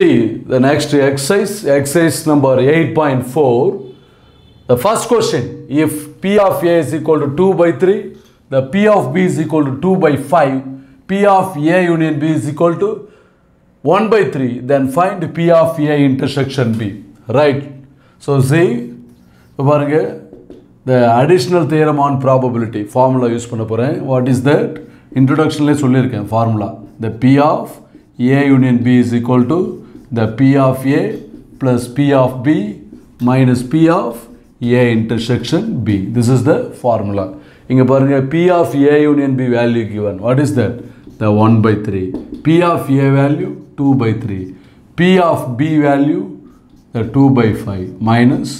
See the next exercise, exercise number 8.4. The first question, if P of A is equal to 2 by 3, the P of B is equal to 2 by 5, P of A union B is equal to 1 by 3, then find P of A intersection B. Right? So see, இப்ப பாருங்க the additional theorem on probability formula use பண்ண போகிறேன் what is that introductionலே சொல்லியிருக்கேன் formula the P of A union B is equal to the P of A plus P of B minus P of A intersection B this is the formula இங்க பாருங்க P of A union B value given what is that the 1 by 3 P of A value 2 by 3 P of B value the 2 by 5 minus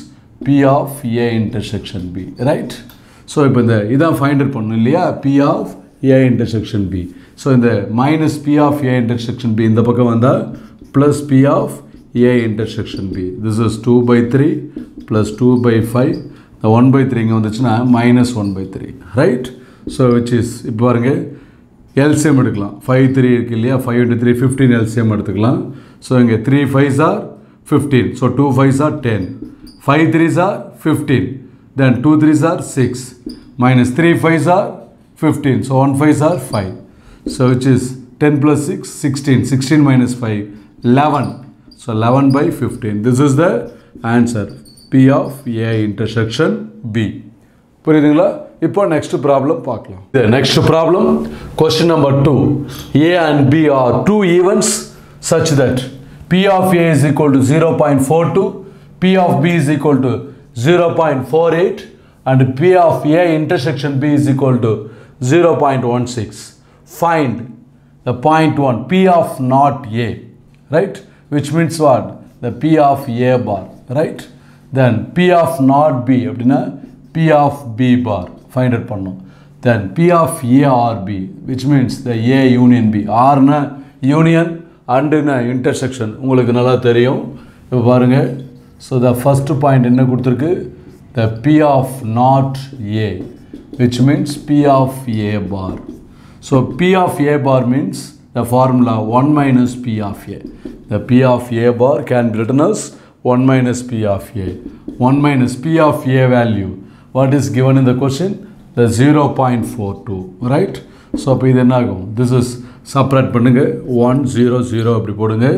P of A intersection B right so இப்போ இந்த இதான் find out பண்ணணும் இல்லையா P of A intersection B so இந்த minus P of A intersection B இந்த பக்கம் வந்தால் plus P of A intersection B. This is two by three plus two by five இந்த ஒன் பை த்ரீ இங்கே வந்துச்சுன்னா minus one by three right so which is இப்போ பாருங்க LCM எடுக்கலாம். Five three இருக்கு இல்லையா? Five into three fifteen LCM எடுத்துக்கலாம். So இங்கே three fives are fifteen so two fives are ten five threes are fifteen then two threes are six minus three fives are fifteen so one fives are five so which is ten plus six sixteen sixteen minus five eleven so eleven by fifteen this is the answer P of A intersection B புரியுதுங்களா? இப்போ next problem பார்க்கலாம். Next problem question number two A and B are two events such that P of A is equal to zero point four two P of B is equal to zero point four eight and P of A intersection B is equal to zero point one six find the point 1 p of not a. right which means what the p of a bar right then p of not b அப்படின்னா p of b bar find out பண்ணும் then p of a or b which means the a union b r ந union and னா intersection உங்களுக்கு நல்லா தெரியும் இப்பு பாருங்க so the first point என்ன குட்திருக்கு? the p of not a which means p of a bar So P of A bar means the formula 1 minus P of A. The P of A bar can be written as 1 minus P of A. 1 minus P of A value. What is given in the question? The 0.42. Right? So அப்போ இது என்ன ஆகும் this is separate பண்ணுங்க one zero zero அப்படி போடுங்க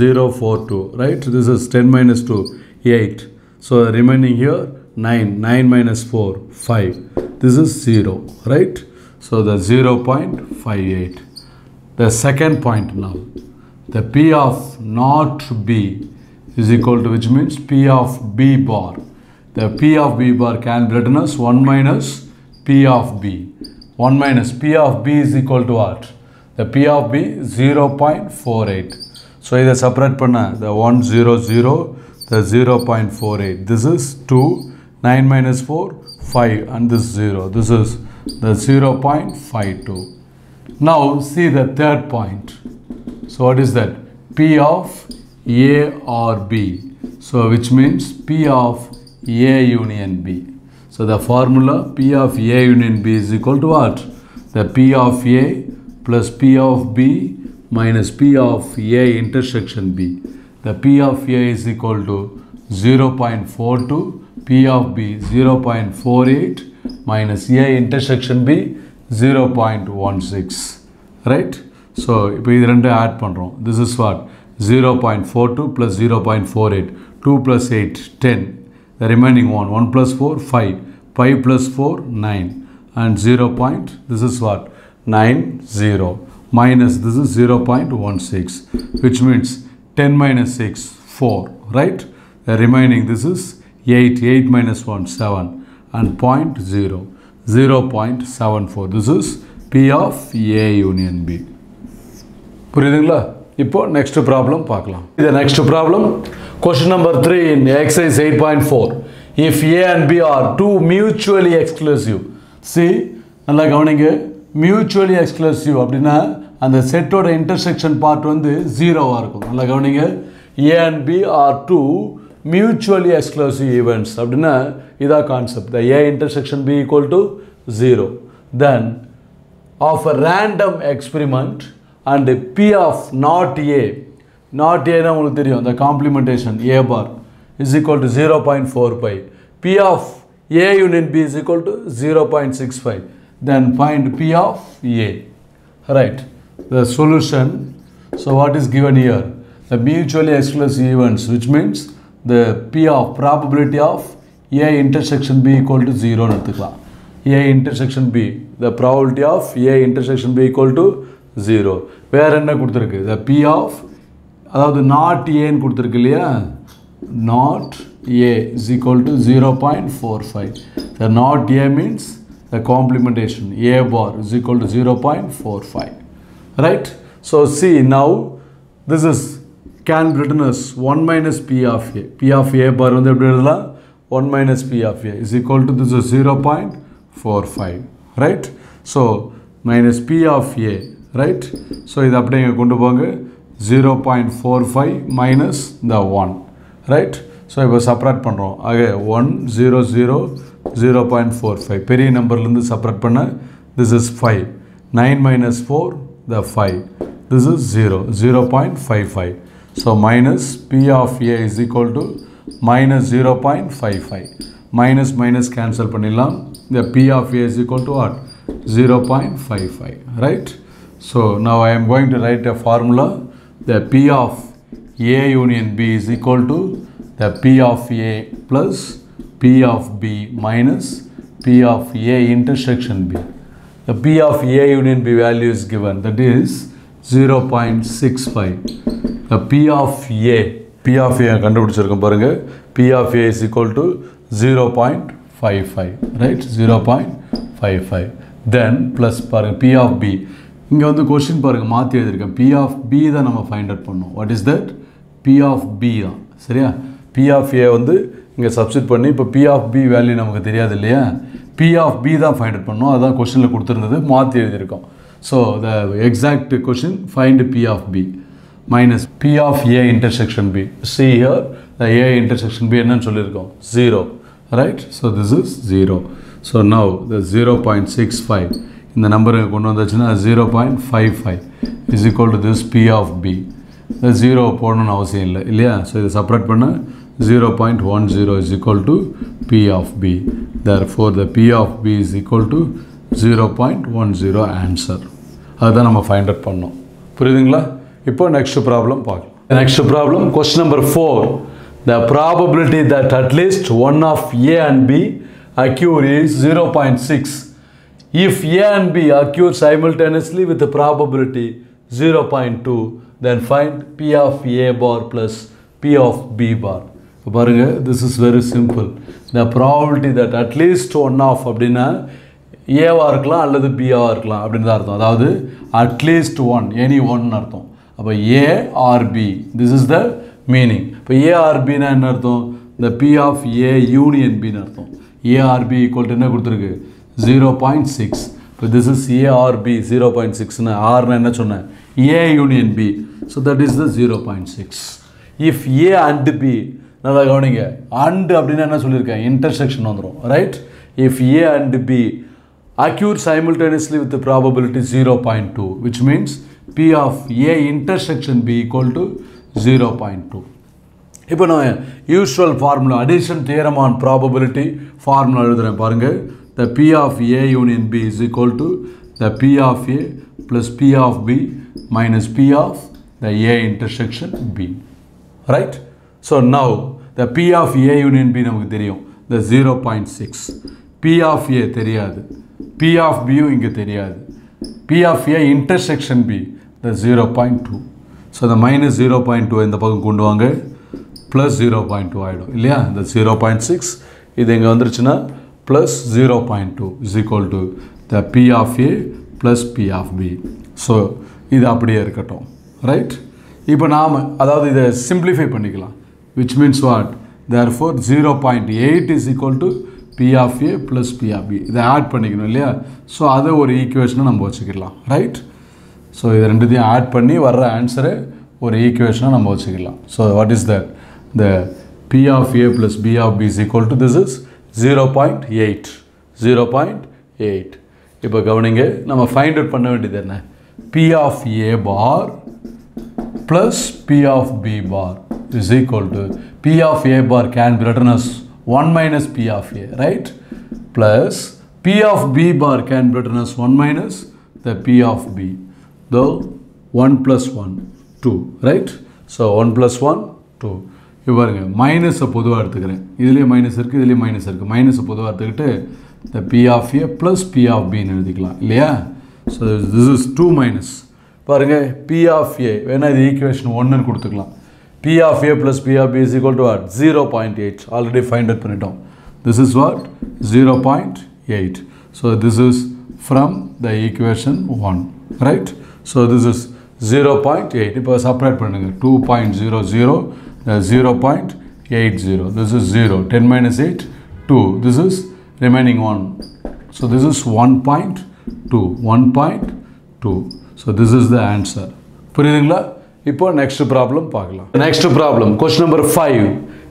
zero four two right this is ten minus two eight so remaining here nine nine minus four five this is zero right So the 0.58. The second point now. The P of not B is equal to which means P of B bar. The P of B bar can be written as 1 minus P of B. 1 minus P of B is equal to what? The P of B 0.48. So இதை separate பண்ண the 100 the 0.48. This is 2 9 minus 4 5 and this 0. This is the 0.52. Now see the third point. So what is that? P of A or B. So which means P of A union B. So the formula P of A union B is equal to what? The P of A plus P of B minus P of A intersection B. The P of A is equal to 0.42 P of B 0.48 minus A intersection B zero point one six right so இப்போ இது ரெண்டு add பண்ணுறோம் this is what zero point four two plus zero point four eight two plus eight ten the remaining one one plus four five five plus four nine and zero point this is what nine zero minus this is minus this is 0.16 which means 10 minus 6 4 right remaining this is eight eight minus one seven and point zero 0.74 this is P of A union B. புரியுதுங்களா? இப்போ next problem பார்க்கலாம். இது next problem question number three in exercise eight point four if A and B are two mutually exclusive C நல்லா கவனிங்க. Mutually exclusive அப்படின்னா அந்த செட்டோட intersection part வந்து ஜீரோவாக இருக்கும். நல்லா கவனிங்க. A and B are two mutually exclusive events அப்படின்னா இதான் concept the A intersection B equal to zero then of a random experiment and P of not A. Not ஏன்னா உங்களுக்கு தெரியும் the complementation A bar is equal to zero point four five P of A union B is equal to zero point six five then find P of A right. The solution so what is given here? The mutually exclusive events which means the p of probability of a intersection b equal to 0 னு எடுத்துக்கலாம். A intersection b the probability of a intersection b equal to 0 வேற என்ன கொடுத்துருக்கு? The p of அதாவது not ஏன்னு கொடுத்துருக்கு இல்லையா? Not A is equal to 0.45 the not A means the complementation. A bar is equal to 0.45 right? So see now this is can written one minus P of A P of A bar வந்து எப்படி எழுதலாம்? One minus P of A is equal to this is zero point four five right so minus P of A right so இது அப்படியே இங்கே கொண்டு போங்க. Zero point four five minus the one right so இப்போ separate பண்ணுறோம் ஆக one zero zero zero point four five பெரிய நம்பர்லேருந்து செப்பரேட் பண்ண this is five nine minus four the five this is zero zero point five five So minus P of A is equal to minus zero point five five minus minus cancel பண்ணிடலாம் இந்த P of A is equal to what zero point five five right so now I am going to write a formula the P of A union B is equal to the P of A plus P of B minus P of A intersection B. The P of A union B value is given that is 0.65. The P of A P of A கண்டுபிடிச்சிருக்கோம் பாருங்க P of A is equal to 0.55 right 0.55 then plus பாருங்க P of B இங்கே வந்து question பாருங்கள் மாற்றி எழுதியிருக்கேன் P of B தான் நம்ம ஃபைண்ட் அவுட் பண்ணோம் what is that P of B தான் சரியா பி ஆஃப் ஏ வந்து இங்கே சப்ஸ்டிட் பண்ணி இப்போ பி ஆஃப் பி வேல்யூ நமக்கு தெரியாது இல்லையா பி ஆஃப் பி தான் ஃபைண்ட் அவுட் பண்ணோம் அதான் கொஷினில் கொடுத்துருந்தது மாற்றி எழுதியிருக்கோம் so the exact question find P of B minus P of A intersection B C here the A intersection B என்னன்னு சொல்லியிருக்கோம். Zero right so this is zero so now the zero point six five இந்த number கொண்டு வந்தாச்சுன்னா zero point five five is equal to this P B இந்த zero போடணும்னு அவசியம் இல்லை இல்லையா? ஸோ இதை செப்பரேட் பண்ண. Zero point one zero is equal to P of B therefore the P B is zero one zero answer அதுதான் நம்ம find out பண்ணோம். புரியுதுங்களா? இப்போ நெக்ஸ்ட் ப்ராப்ளம் பார்க்கலாம். Next problem question number four the probability that at least one of A and B occur is zero point six If A and B occur simultaneously with the probability 0.2, then find P of A bar plus P of B bar. இப்போ பாருங்க this is very simple the probability that at least one of அப்படின்னா ஏவா இருக்கலாம் அல்லது பிஏவாக இருக்கலாம் அப்படின்னு தான் அர்த்தம். அதாவது அட்லீஸ்ட் ஒன் எனி ஒன் அர்த்தம். அப்போ A or B this is the meaning இப்போ ஏஆர்பின்னா என்ன அர்த்தம்? இந்த பி ஆஃப் ஏ யூனியன் பின்னு அர்த்தம். A or B equal to என்ன கொடுத்துருக்கு? ஜீரோ பாயிண்ட் சிக்ஸ் இப்போ this is A or B zero point சிக்ஸ்னு ஆர்னு என்ன சொன்னேன் A union B so that is the zero point six if A and B நல்லா கவனிங்க. அண்டு அப்படின்னா என்ன சொல்லியிருக்கேன்? இன்டர்செக்ஷன் வந்துடும் right if A and B occur simultaneously with probability zero point two which means P of A intersection B equal to 0.2 இப்போ நான் usual formula addition theorem on probability formula எழுதுகிறேன் பாருங்கள் the P of A union B is equal to the P of A plus P of B minus P of the A intersection B right so now the P of A union B நமக்கு தெரியும். The zero point six P of A தெரியாது. P of பியும் இங்கே தெரியாது. P of A intersection B the zero So, two so இந்த minus zero point two இந்த பக்கம் கொண்டு வாங்க? ப்ளஸ் ஜீரோ பாயிண்ட் டூ ஆகிடும் இல்லையா? இந்த ஜீரோ பாயிண்ட் சிக்ஸ் இது இங்கே வந்துருச்சுன்னா plus zero point two is equal to the P of A plus P of B so இது அப்படியே இருக்கட்டும் ரைட் இப்போ நாம் அதாவது இதை சிம்பிளிஃபை பண்ணிக்கலாம். Which means what therefore zero point eight is equal to P of A plus P of B இதை add பண்ணிக்கணும் இல்லையா? ஸோ அதை ஒரு ஈக்குவேஷனை நம்ம வச்சுக்கலாம் ரைட் ஸோ இது ரெண்டுத்தையும் ஆட் பண்ணி வர்ற ஆன்சரை ஒரு ஈக்குவேஷனை நம்ம வச்சுக்கலாம் so what is that the P of A plus P of B is equal to this is zero point eight zero point eight இப்போ கவனிங்க நம்ம ஃபைண்ட் அவுட் பண்ண வேண்டியது என்ன? P of A bar plus P of B bar is equal to P of A bar can be written as 1 minus P of A, right? Plus P of B bar can be written as 1 minus the P of B. Though 1 plus 1, 2, right? So 1 plus 1, 2. இப்போ பாருங்க மைனஸை பொதுவாக எடுத்துக்கிறேன் இதுலேயும் minus இருக்குது இதுலேயும் minus இருக்குது மைனஸை பொதுவாக எடுத்துக்கிட்டு இந்த P of A plus P of பின்னு எழுதிக்கலாம் இல்லையா so this is two minus பாருங்கள் பி ஆஃப் ஏ வேணால் இது ஈக்குவேஷன் ஒன்றுன்னு கொடுத்துக்கலாம் P of A plus P of B is equal to what zero point eight already find out பண்ணிட்டோம். This is what zero point eight so this is from the equation one right so this is zero point eight இப்போ separate பண்ணுங்கள் two point zero zero zero point eight zero this is zero ten minus eight two this is remaining one so this is one point two one point two so this is the answer புரியுதுங்களா? இப்போ next problem பார்க்கலாம். Next problem question number five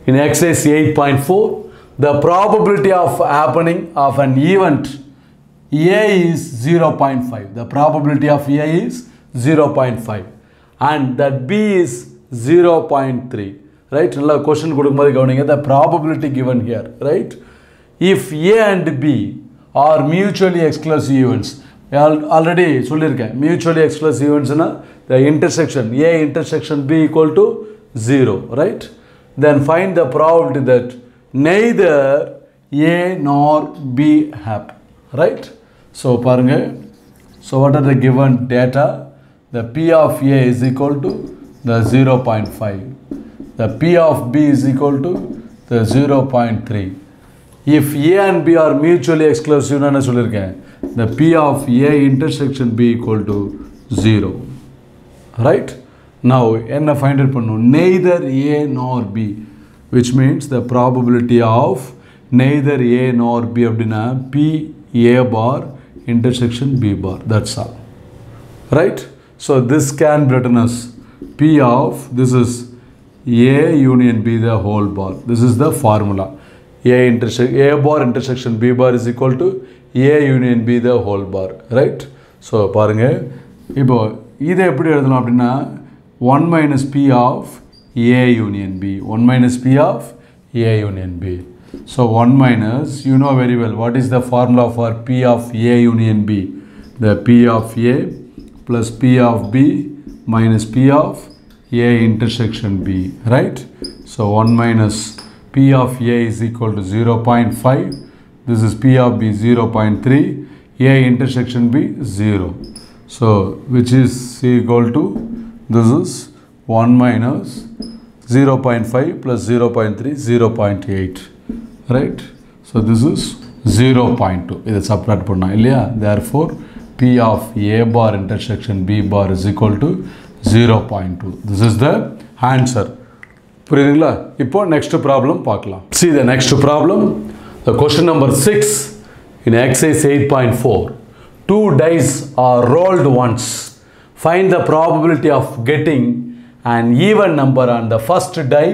in exercise eight point four the probability of happening of an event A is zero point five the probability of A is zero point five and that B is zero point three right நல்லா question கொடுக்கும்போது கவனிங்க the probability given here right if A and B are mutually exclusive events already சொல்லியிருக்கேன் mutually exclusive eventsனா the intersection A intersection B equal to 0. Right? Then find the probability that neither A nor B happen. Right? So, பாருங்க so what are the given data the p of a is equal to the 0.5 the p of b is equal to the 0.3 If A and B are mutually எக்ஸ்க்ளூசிவ்னு என்ன சொல்லியிருக்கேன் இந்த P of A intersection B equal to zero right now என்ன find out பண்ணும் neither A nor B which means the probability of neither A nor B அப்படின்னா P A bar intersection B bar that's all right so this can be written as P of this is A union B the whole bar this is the formula a intersection a bar intersection b bar is equal to a union b the whole bar right so பாருங்க இப்போ இதை எப்படி எழுதலாம் அப்படின்னா 1 minus p of a union b 1 minus p of a union b so 1 minus you know very well what is the formula for p of a union b the p of a plus p of b minus p of a intersection b right so 1 minus P of A is equal to 0 0.5. This is P of B 0 0.3. A intersection B 0. So, which is equal to, this is 1 minus 0 0.5 plus 0 0.3, 0 0.8. Right? So, this is 0 0.2. It is subtract panna illaya. Therefore, P of A bar intersection B bar is equal to 0 0.2. This is the answer. புரியுதுங்களா இப்போ next problem பார்க்கலாம் see the next problem the question number six in exercise eight point four two dice are rolled once find the probability of getting and even number on the first die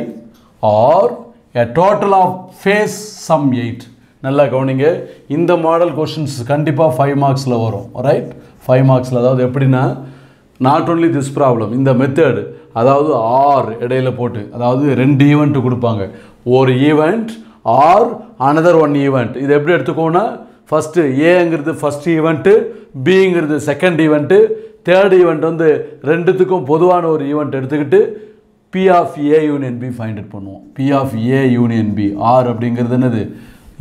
or a total of face sum eight நல்லா கவனிங்க இந்த model questions கண்டிப்பாக five மார்க்ஸில் வரும் right five மார்க்ஸில் அதாவது எப்படின்னா not only this problem இந்த மெத்தடு அதாவது ஆர் இடையில போட்டு அதாவது ரெண்டு ஈவெண்ட்டு கொடுப்பாங்க. ஒரு event or another one event இது எப்படி எடுத்துக்கோன்னா ஃபஸ்ட்டு ஏங்கிறது ஃபஸ்ட் ஈவெண்ட்டு பிங்கிறது செகண்ட் ஈவெண்ட்டு தேர்ட் ஈவெண்ட் வந்து ரெண்டுத்துக்கும் பொதுவான ஒரு ஈவெண்ட் எடுத்துக்கிட்டு P of A union B find out பண்ணுவோம். P of A union B or அப்படிங்கிறது என்னது?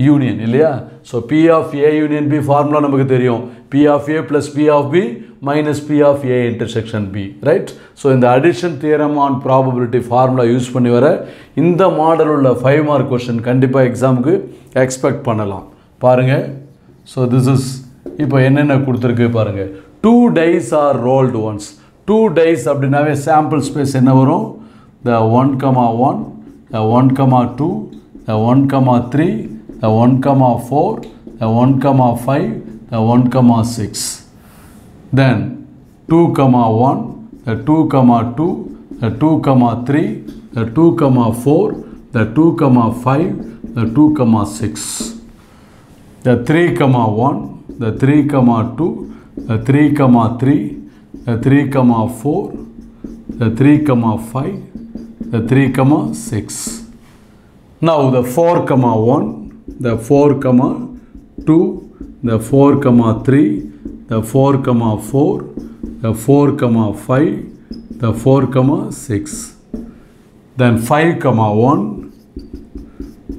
யூனியன் இல்லையா? So P of A union B formula நமக்கு தெரியும். P of A plus P of B minus P of A intersection B, right? So, in the addition theorem on probability formula use பண்ணி வர, இந்த model உள்ள 5 mark question கண்டிப்பா examக்கு expect பண்ணலாம். பாருங்க, so this is, இப்போ என்ன குடுத்திருக்கு பாருங்க, two dice are rolled once. Two dice அப்படினாவே sample space என்ன வரும்? The 1, 1, the 1, 2, the 1, 3, the 1, 4, the 1, 5, the 1, 6. Then 2 comma 1, the 2 comma 2, the 2 comma 3, the 2 comma 4, the 2 comma 5, the 2 comma 6. The 3 comma 1, the 3 comma 2, the 3 comma 3, the 3 comma 4, the 3 comma 5, the 3 comma 6. Now the 4 comma 1, the 4 comma 2, the 4 comma 3, the 4 comma 4 the 4 comma 5 the 4 comma 6 then 5 comma 1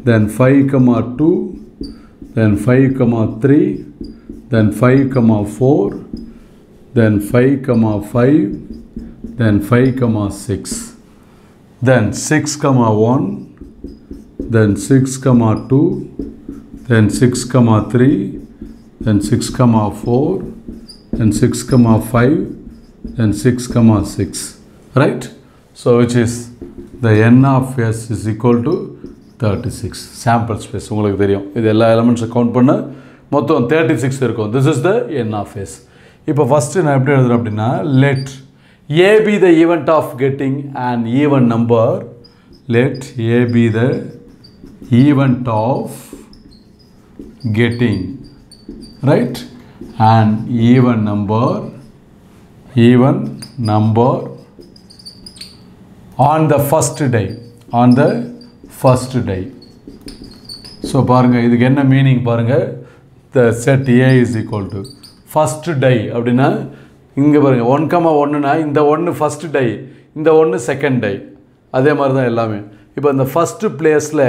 then 5 comma 2 then 5 comma 3 then 5 comma 4 then 5 comma 5 then 5 comma 6 then 6 comma 1 then 6 comma 2 then 6 comma 3 then 6 comma 4 then 6 comma 5 then 6 comma 6 right? So which is the n of s is equal to 36 sample space உங்களுக்கு தெரியும். இது எல்லா எலமெண்ட்ஸை count பண்ண. மொத்தம் thirty six இருக்கும். This is the N of S இப்போ first நான் எப்படி எழுதுறேன் அப்படின்னா let A be the event of getting and even number let A be the event of getting right and even number even number on the first day on the first day. So பாருங்கள் இதுக்கு என்ன meaning பாருங்கள் the set A is equal to first die அப்படின்னா இங்கே பாருங்கள் one comma ஒன்றுனா இந்த ஒன்று ஃபஸ்ட் டை இந்த ஒன்று செகண்ட் டை அதே மாதிரி தான் எல்லாமே. இப்போ இந்த ஃபஸ்ட்டு பிளேஸில்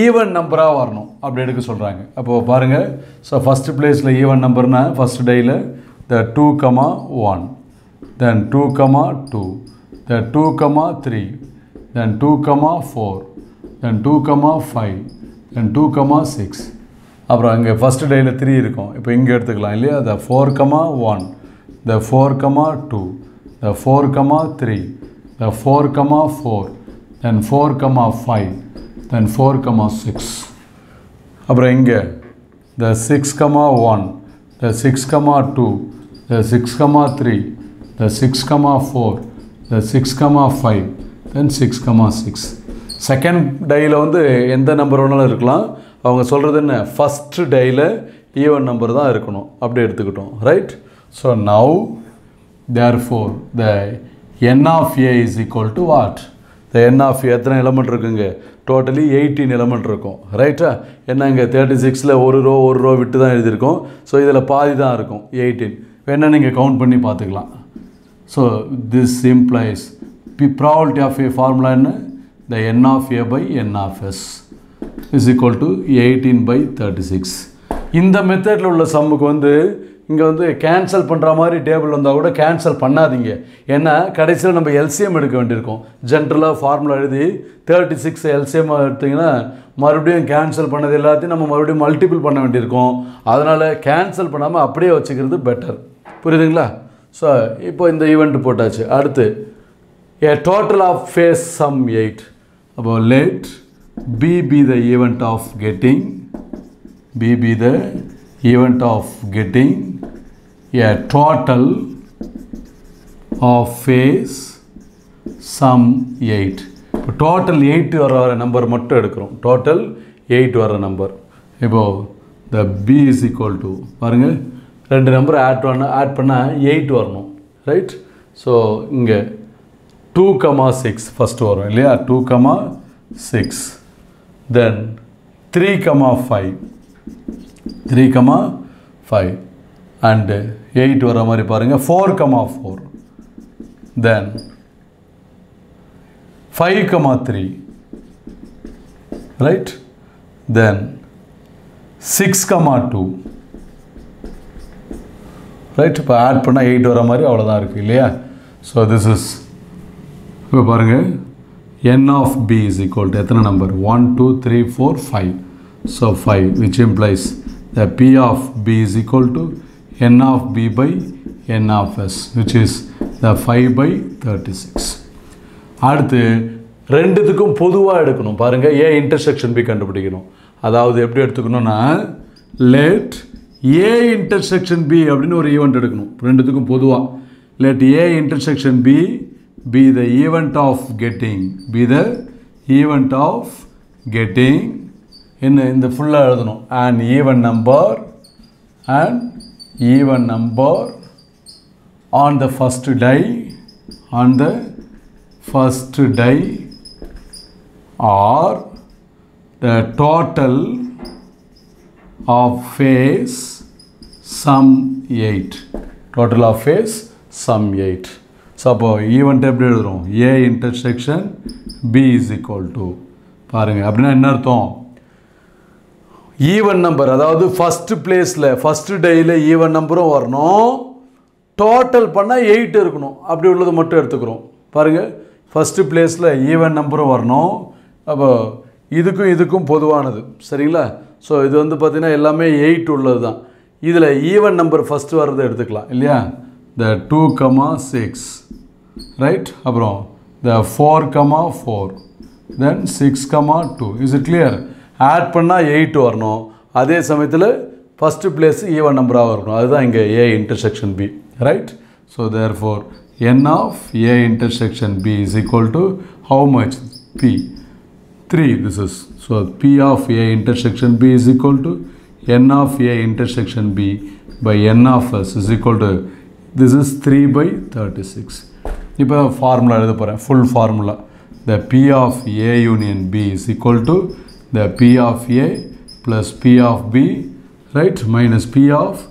ஈவன் நம்பராக வரணும் அப்படி எடுக்க சொல்கிறாங்க அப்போது பாருங்கள் ஸோ ஃபஸ்ட்டு பிளேஸில் ஈவன் நம்பர்னால் ஃபஸ்ட் டேயில் the two comma one then two comma two the two comma three then two comma four then two comma five then two comma six அப்புறம் அங்கே ஃபஸ்ட்டு டேயில் த்ரீ இருக்கும். இப்போ இங்கே எடுத்துக்கலாம் இல்லையா? The four comma one the four comma two the four comma three the four comma four then four comma five then four comma six அப்புறம் இங்கே the six comma one the six comma two the six comma three the six comma four the six comma five then six comma six second டையில் வந்து எந்த number வேணாலும் இருக்கலாம். அவங்க சொல்கிறது என்ன? First டையில் ஈவன் நம்பர் தான் இருக்கணும். அப்படி எடுத்துக்கிட்டோம். Right so now therefore the N of A is equal to what the N of எத்தனை எலமெண்ட் இருக்குங்க? டோட்டலி எயிட்டீன் எலமெண்ட் இருக்கும். ரைட்டா என்ன இங்கே தேர்ட்டி சிக்ஸில் ஒரு ரோ ஒரு ரோ விட்டு தான் எழுதியிருக்கோம். ஸோ இதில் பாதி தான் இருக்கும். எயிட்டீன் வேணால் நீங்கள் கவுண்ட் பண்ணி பார்த்துக்கலாம். So this implies P probability of A formula என்ன? The N of A by N of S is equal to eighteen by thirty six இந்த மெத்தடில் உள்ள சம்முக்கு வந்து இங்கே வந்து கேன்சல் பண்ணுற மாதிரி டேபிள் வந்தால் கூட கேன்சல் பண்ணாதீங்க. ஏன்னா கடைசியில் நம்ம எல்சிஎம் எடுக்க வேண்டியிருக்கும். ஜென்ரலாக ஃபார்முலா எழுதி தேர்ட்டி சிக்ஸ் எல்சிஎம் எடுத்திங்கன்னா மறுபடியும் கேன்சல் பண்ணது எல்லாத்தையும் நம்ம மறுபடியும் மல்டிபிள் பண்ண வேண்டியிருக்கும். அதனால் கேன்சல் பண்ணாமல் அப்படியே வச்சுக்கிறது பெட்டர் புரியுதுங்களா? ஸோ இப்போ இந்த ஈவெண்ட் போட்டாச்சு. அடுத்து A total of face sum eight அப்போ let B be the event of getting B be the event of getting a total of face sum eight இப்போ டோட்டல் எயிட் வர வர நம்பர் மட்டும் எடுக்கிறோம். டோட்டல் எயிட் வர number இப்போது the B is equal to பாருங்கள் ரெண்டு நம்பர் ஆட் பண்ண ஆட் பண்ணால் எயிட் வரணும் ரைட் ஸோ இங்கே டூ கமா சிக்ஸ் ஃபஸ்ட்டு வரும் இல்லையா? Two comma six then three comma five three comma five and eight வர மாதிரி பாருங்கள் four comma four then five comma three right then six comma two right இப்போ add பண்ணால் eight வர மாதிரி அவ்வளோதான் இருக்குது இல்லையா? ஸோ திஸ் இஸ் இப்போ பாருங்கள் N of B is equal to எத்தனை number one two three four five so five which implies the P of B is equal to N of B by N of S which is the five by thirty six அடுத்து ரெண்டுத்துக்கும் பொதுவாக எடுக்கணும். பாருங்கள் A intersection B கண்டுபிடிக்கணும். அதாவது எப்படி எடுத்துக்கணும்னா let A intersection B அப்படின்னு ஒரு ஈவெண்ட் எடுக்கணும். ரெண்டுத்துக்கும் பொதுவாக let A intersection B be the event of getting be the event of getting என்ன இந்த ஃபுல்லாக எழுதணும். And even number and even number on the first die on the first die or the total of face sum eight total of face sum eight so அப்போ event எப்படி எழுதுறோம்? A intersection B is equal to பாருங்கள் அப்படின்னா என்ன அர்த்தம்? Even number அதாவது first பிளேஸில் first டேயில் ஈவன் நம்பரும் வரணும். டோட்டல் பண்ணால் எயிட் இருக்கணும். அப்படி உள்ளது மட்டும் எடுத்துக்கிறோம். பாருங்கள் ஃபஸ்ட்டு பிளேஸில் ஈவன் நம்பரும் வரணும். அப்போ இதுக்கும் இதுக்கும் பொதுவானது. சரிங்களா? ஸோ இது வந்து பார்த்திங்கன்னா எல்லாமே எயிட் உள்ளது தான் இதில் ஈவன் நம்பர் ஃபஸ்ட்டு வர்றதை எடுத்துக்கலாம் இல்லையா? The two comma six right அப்புறம் the four comma four then six comma two is it clear add பண்ணால் எயிட் வரணும். அதே சமயத்தில் ஃபஸ்ட்டு பிளேஸ் ஈவன் நம்பராக இருக்கணும் அதுதான் இங்கே A intersection B right so therefore n of A intersection B is equal to how much be three this is so P of A intersection B is equal to n of A intersection B by n of S is equal to this is three by thirty six இப்போ formula எழுத போகிறேன் full formula the P of A union B is equal to the P of A plus P of B right minus P of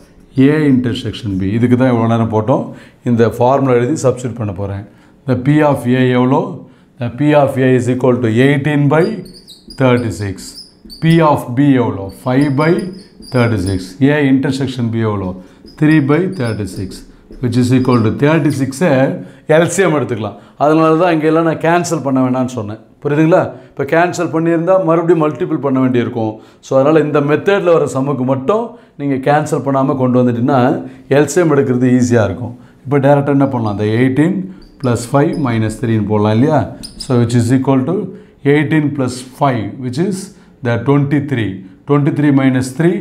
A intersection B இதுக்கு தான் இவ்வளோ நேரம் போட்டோம். இந்த formula எழுதி சப்ஸ்டியூட் பண்ண போகிறேன் த P of A எவ்வளோ? The P of A is equal to 18 by 36. P of B எவ்வளோ? 5 by 36. A intersection B எவ்வளோ? 3 by 36 which is equal to 36 LCM எடுத்துக்கலாம். அதனால தான் இங்கே எல்லாம் நான் கேன்சல் பண்ண வேணாம்னு சொன்னேன். புரியுதுங்களா? இப்போ கேன்சல் பண்ணியிருந்தால் மறுபடியும் மல்டிபிள் பண்ண வேண்டியிருக்கும். ஸோ அதனால் இந்த மெத்தடில் வர சமுக்கு மட்டும் நீங்கள் கேன்சல் பண்ணாமல் கொண்டு வந்துட்டீங்கன்னா எல்சிஎம் எடுக்கிறது ஈஸியாக இருக்கும். இப்போ டேரெக்டாக என்ன பண்ணலாம்? அந்த எயிட்டீன் ப்ளஸ் ஃபைவ் மைனஸ் த்ரீன்னு போடலாம் இல்லையா? So which is equal to eighteen plus five which is the twenty three twenty three minus three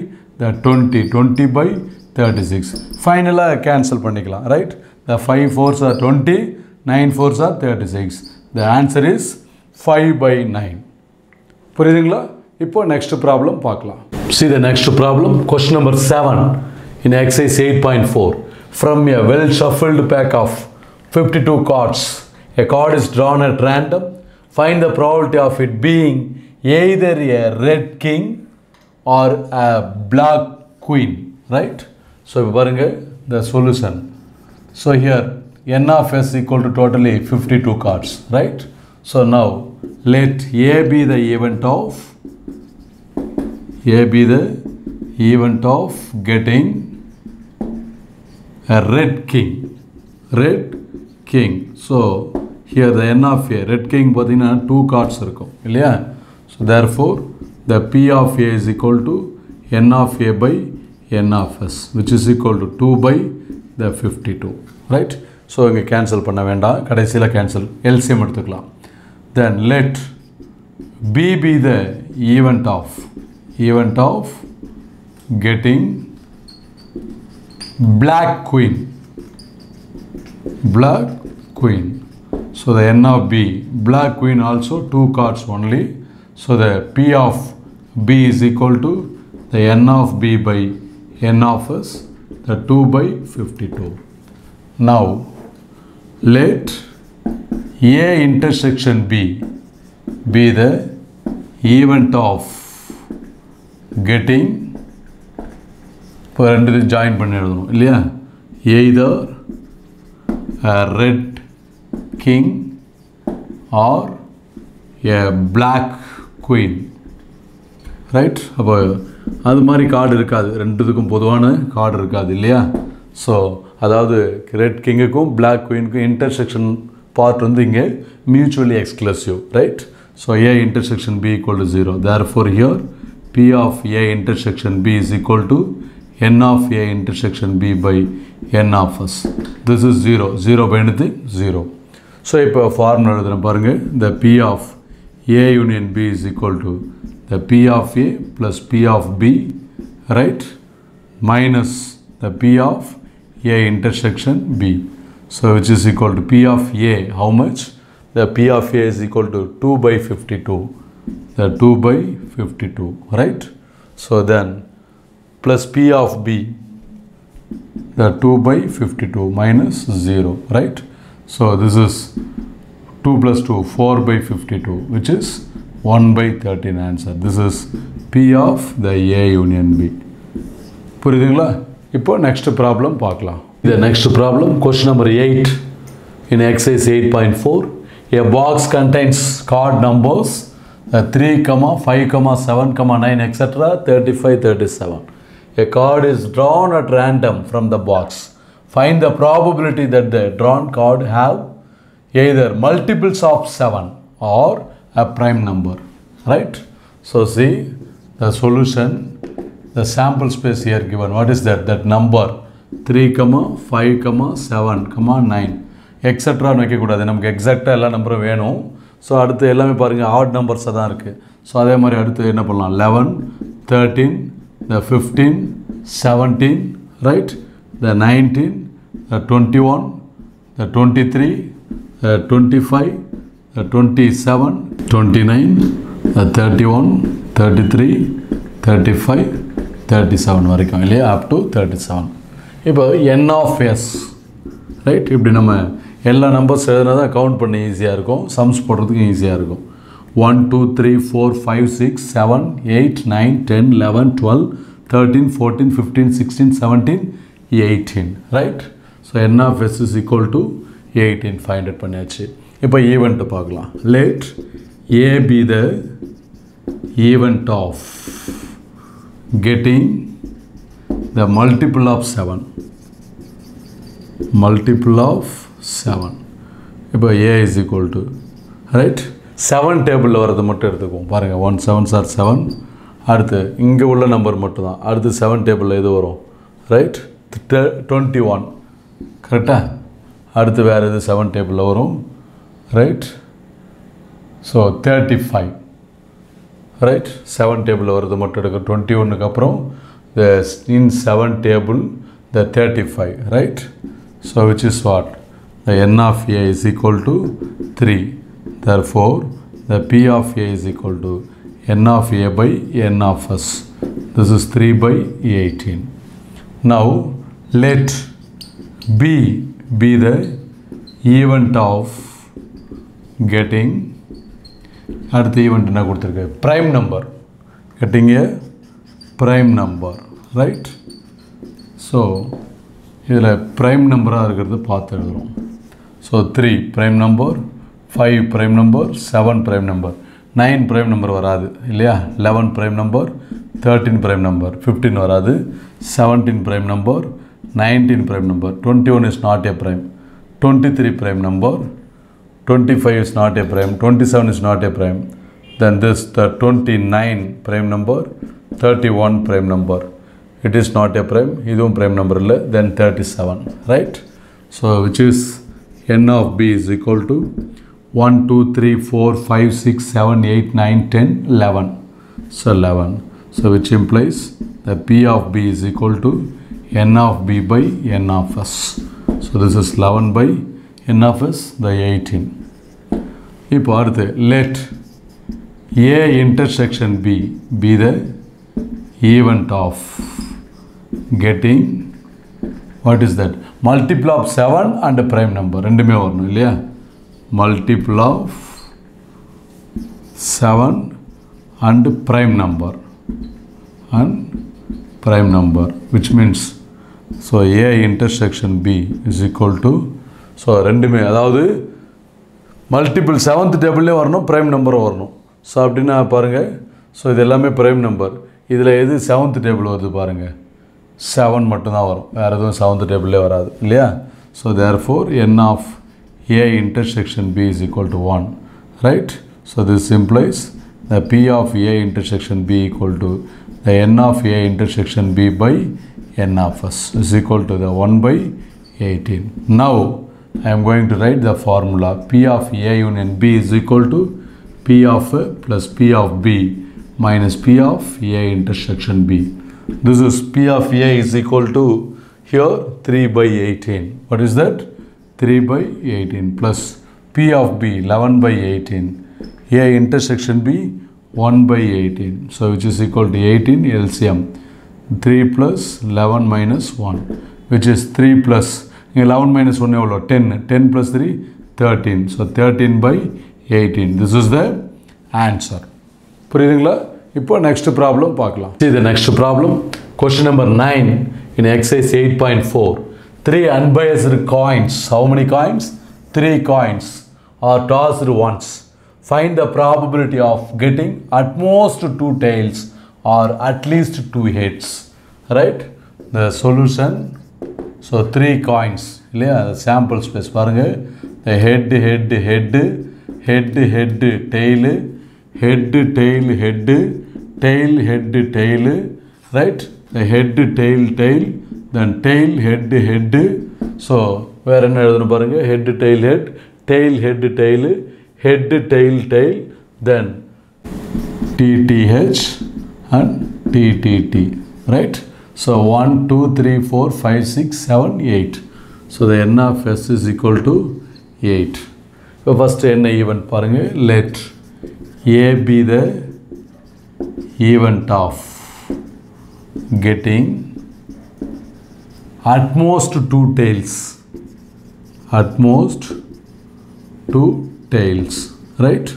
the twenty twenty by thirty six ஃபைனலாக கேன்சல் பண்ணிக்கலாம் right the five fours are twenty nine fours are thirty six the answer is 5 by 9 புரியுதுங்களா இப்போ next problem பார்க்கலாம் see the next problem question number 7 in exercise 8.4 from a well shuffled pack of 52 cards. A card is drawn at random. Find the probability of it being either a red king or a black queen. Right? So, பாருங்க the solution. So, here n of s equal to totally 52 cards. Right? So, now let a be the event of a be the event of getting a red king. Red king so here the n of A red king பார்த்தீங்கன்னா two cards இருக்கும் இல்லையா? So therefore the P of A is equal to n of A by n of S which is equal to two by the fifty two right so இங்கே cancel பண்ண வேண்டாம். கடைசியில் cancel LCM எடுத்துக்கலாம். then let B be the event of event of getting black queen. Black queen. So the n of B black queen also two cards only. So the P of B is equal to the n of B by n of S the 2 by 52 now let a intersection b be the event of getting இப்போ ரெண்டு join பண்ணி எழுதணும் இல்லையா? Either red king or a black queen right அப்போ அது மாதிரி card இருக்காது. ரெண்டுத்துக்கும் பொதுவான கார்டு இருக்காது இல்லையா? ஸோ அதாவது ரெட் கிங்குக்கும் பிளாக் குயினுக்கும் இன்டர்செக்ஷன் பார்ட் வந்து இங்கே mutually exclusive right so A intersection B equal to zero therefore here P of A intersection B is equal to n of a intersection b by n of s. This is 0. 0 by anything? 0. So, இப்போ formula எழுதுறேன் பாருங்க the p of a union b is equal to the p of a plus p of b right minus the p of a intersection b. So, which is equal to p of a how much? The p of a is equal to 2 by 52. The 2 by 52 right? So, then plus P of B, the 2 by 52 minus 0, right? So this is 2 plus 2 4 by 52 which is 1 by 13 answer this is P of the A union B புரியுதுங்களா இப்போ next problem பார்க்கலாம் the next problem, question number 8 in exercise 8.4. A box contains card numbers uh, 3, comma 5, comma 7, comma 9, etc. 35, 37. A card is drawn at random from the box. Find the probability that the drawn card have either multiples of 7 or a prime number. Right? So see the solution, the sample space here given. What is that? That number three comma five comma seven comma nine எக்ஸட்ரான்னு வைக்கக்கூடாது. நமக்கு எக்ஸாக்டாக எல்லா நம்பரும் வேணும். So அடுத்து எல்லாமே பாருங்கள் add நம்பர்ஸாக தான் இருக்குது ஸோ அதே மாதிரி அடுத்து என்ன பண்ணலாம்? Eleven thirteen the fifteen seventeen right the nineteen the twenty one the twenty three the twenty five the twenty seven twenty nine thirty one thirty three thirty five thirty seven வரைக்கும் இல்லையா? Up to thirty seven இப்போ N of S right இப்படி நம்ம எல்லா numbers எழுதுனா தான் count பண்ண ஈஸியாக இருக்கும். சம்ஸ் போடுறதுக்கும் ஈஸியாக இருக்கும். One two three four five six seven eight nine ten eleven twelve thirteen fourteen fifteen sixteen seventeen eighteen right so n of S is equal to eighteen five hundred பண்ணியாச்சு. இப்போ event பார்க்கலாம். Let A be the event of getting the multiple of seven multiple of seven இப்போ A is equal to right seven டேபிளில் வரது மட்டும் எடுத்துக்குவோம். பாருங்கள் one sevens are seven அடுத்து இங்கே உள்ள நம்பர் மட்டும்தான். அடுத்து செவன் டேபிளில் எது வரும்? ரைட் டுவெண்ட்டி ஒன் கரெக்டாக அடுத்து வேறு எது செவன் டேபிளில் வரும்? Right so thirty five right seven டேபிளில் வருது மட்டும் எடுக்க டுவெண்ட்டி ஒன்றுக்கு அப்புறம் the in seven table the thirty five right so which is what the n of A is equal to three therefore the p of a is equal to n of a by n of s this is 3 by 18 now let b be the event of getting அடுத்த event என்ன கொடுத்துருக்கு prime number getting a prime number right so இதில் prime நம்பராக இருக்கிறது பார்த்து எழுதுகிறோம் so three prime number five prime number seven prime number nine prime number வராது இல்லையா? Eleven prime number thirteen prime number fifteen வராது seventeen prime number nineteen prime number twenty one is not a prime twenty three prime number twenty five is not a prime twenty seven is not a prime then this the twenty nine prime number thirty one Prime number it is not a prime இதுவும் prime number இல்லை then thirty seven right so which is n of b is equal to 1, 2, 3, 4, 5, 6, 7, 8, 9, 10, 11. So 11. So which implies the p of b is equal to n of b by n of s. So this is 11 by n of s, the 18. இப்போ அடுத்து let a intersection b be the event of getting what is that multiple of 7 and prime number ரெண்டுமே வரணும் இல்லையா multiple of 7 and prime number and prime number which means so a intersection b is equal to so ரெண்டுமே அதாவது multiple seventh டேபிள்லேயே வரணும் prime நம்பரும் வரணும் so அப்படின்னா பாருங்கள் ஸோ இது எல்லாமே ப்ரைம் நம்பர் இதில் எது செவன்த் டேபிள் வருது பாருங்கள் செவன் மட்டும்தான் வரும் வேறு எதுவும் செவன்த் டேபிள்லே வராது இல்லையா so therefore n of A intersection B is equal to one right so this implies the P of A intersection B equal to the n of A intersection B by n of S is equal to the one by eighteen now I am going to write the formula P of A union B is equal to P of A plus P of B minus P of A intersection B. This is P of A is equal to here 3 by 18. What is that? 3 by 18 plus P of B 11 by 18. A intersection B 1 by 18. So which is equal to 18 LCM. 3 plus 11 minus 1 which is 3 plus இங்கே eleven minus ஒன்று எவ்வளோ ten ten plus three thirteen so thirteen by eighteen this is the answer புரியுதுங்களா இப்போ next problem பார்க்கலாம் இது next problem question number nine in exercise eight point four three unbiased coins how many coins three coins are tossed once find the probability of getting at most two tails or at least two heads right the solution so three coins இல்லையா sample space பாருங்கள் head head head head head tail head tail head tail head tail right the head tail tail then tail head head so வேறு என்ன எழுதுன்னு பாருங்கள் head tail head tail head tail head tail tail then T T H and T T T right so one two three four five six seven eight so the n of S is equal to eight இப்போ first என்ன event பாருங்கள் let A be the event of getting at most two tails at most two tails right?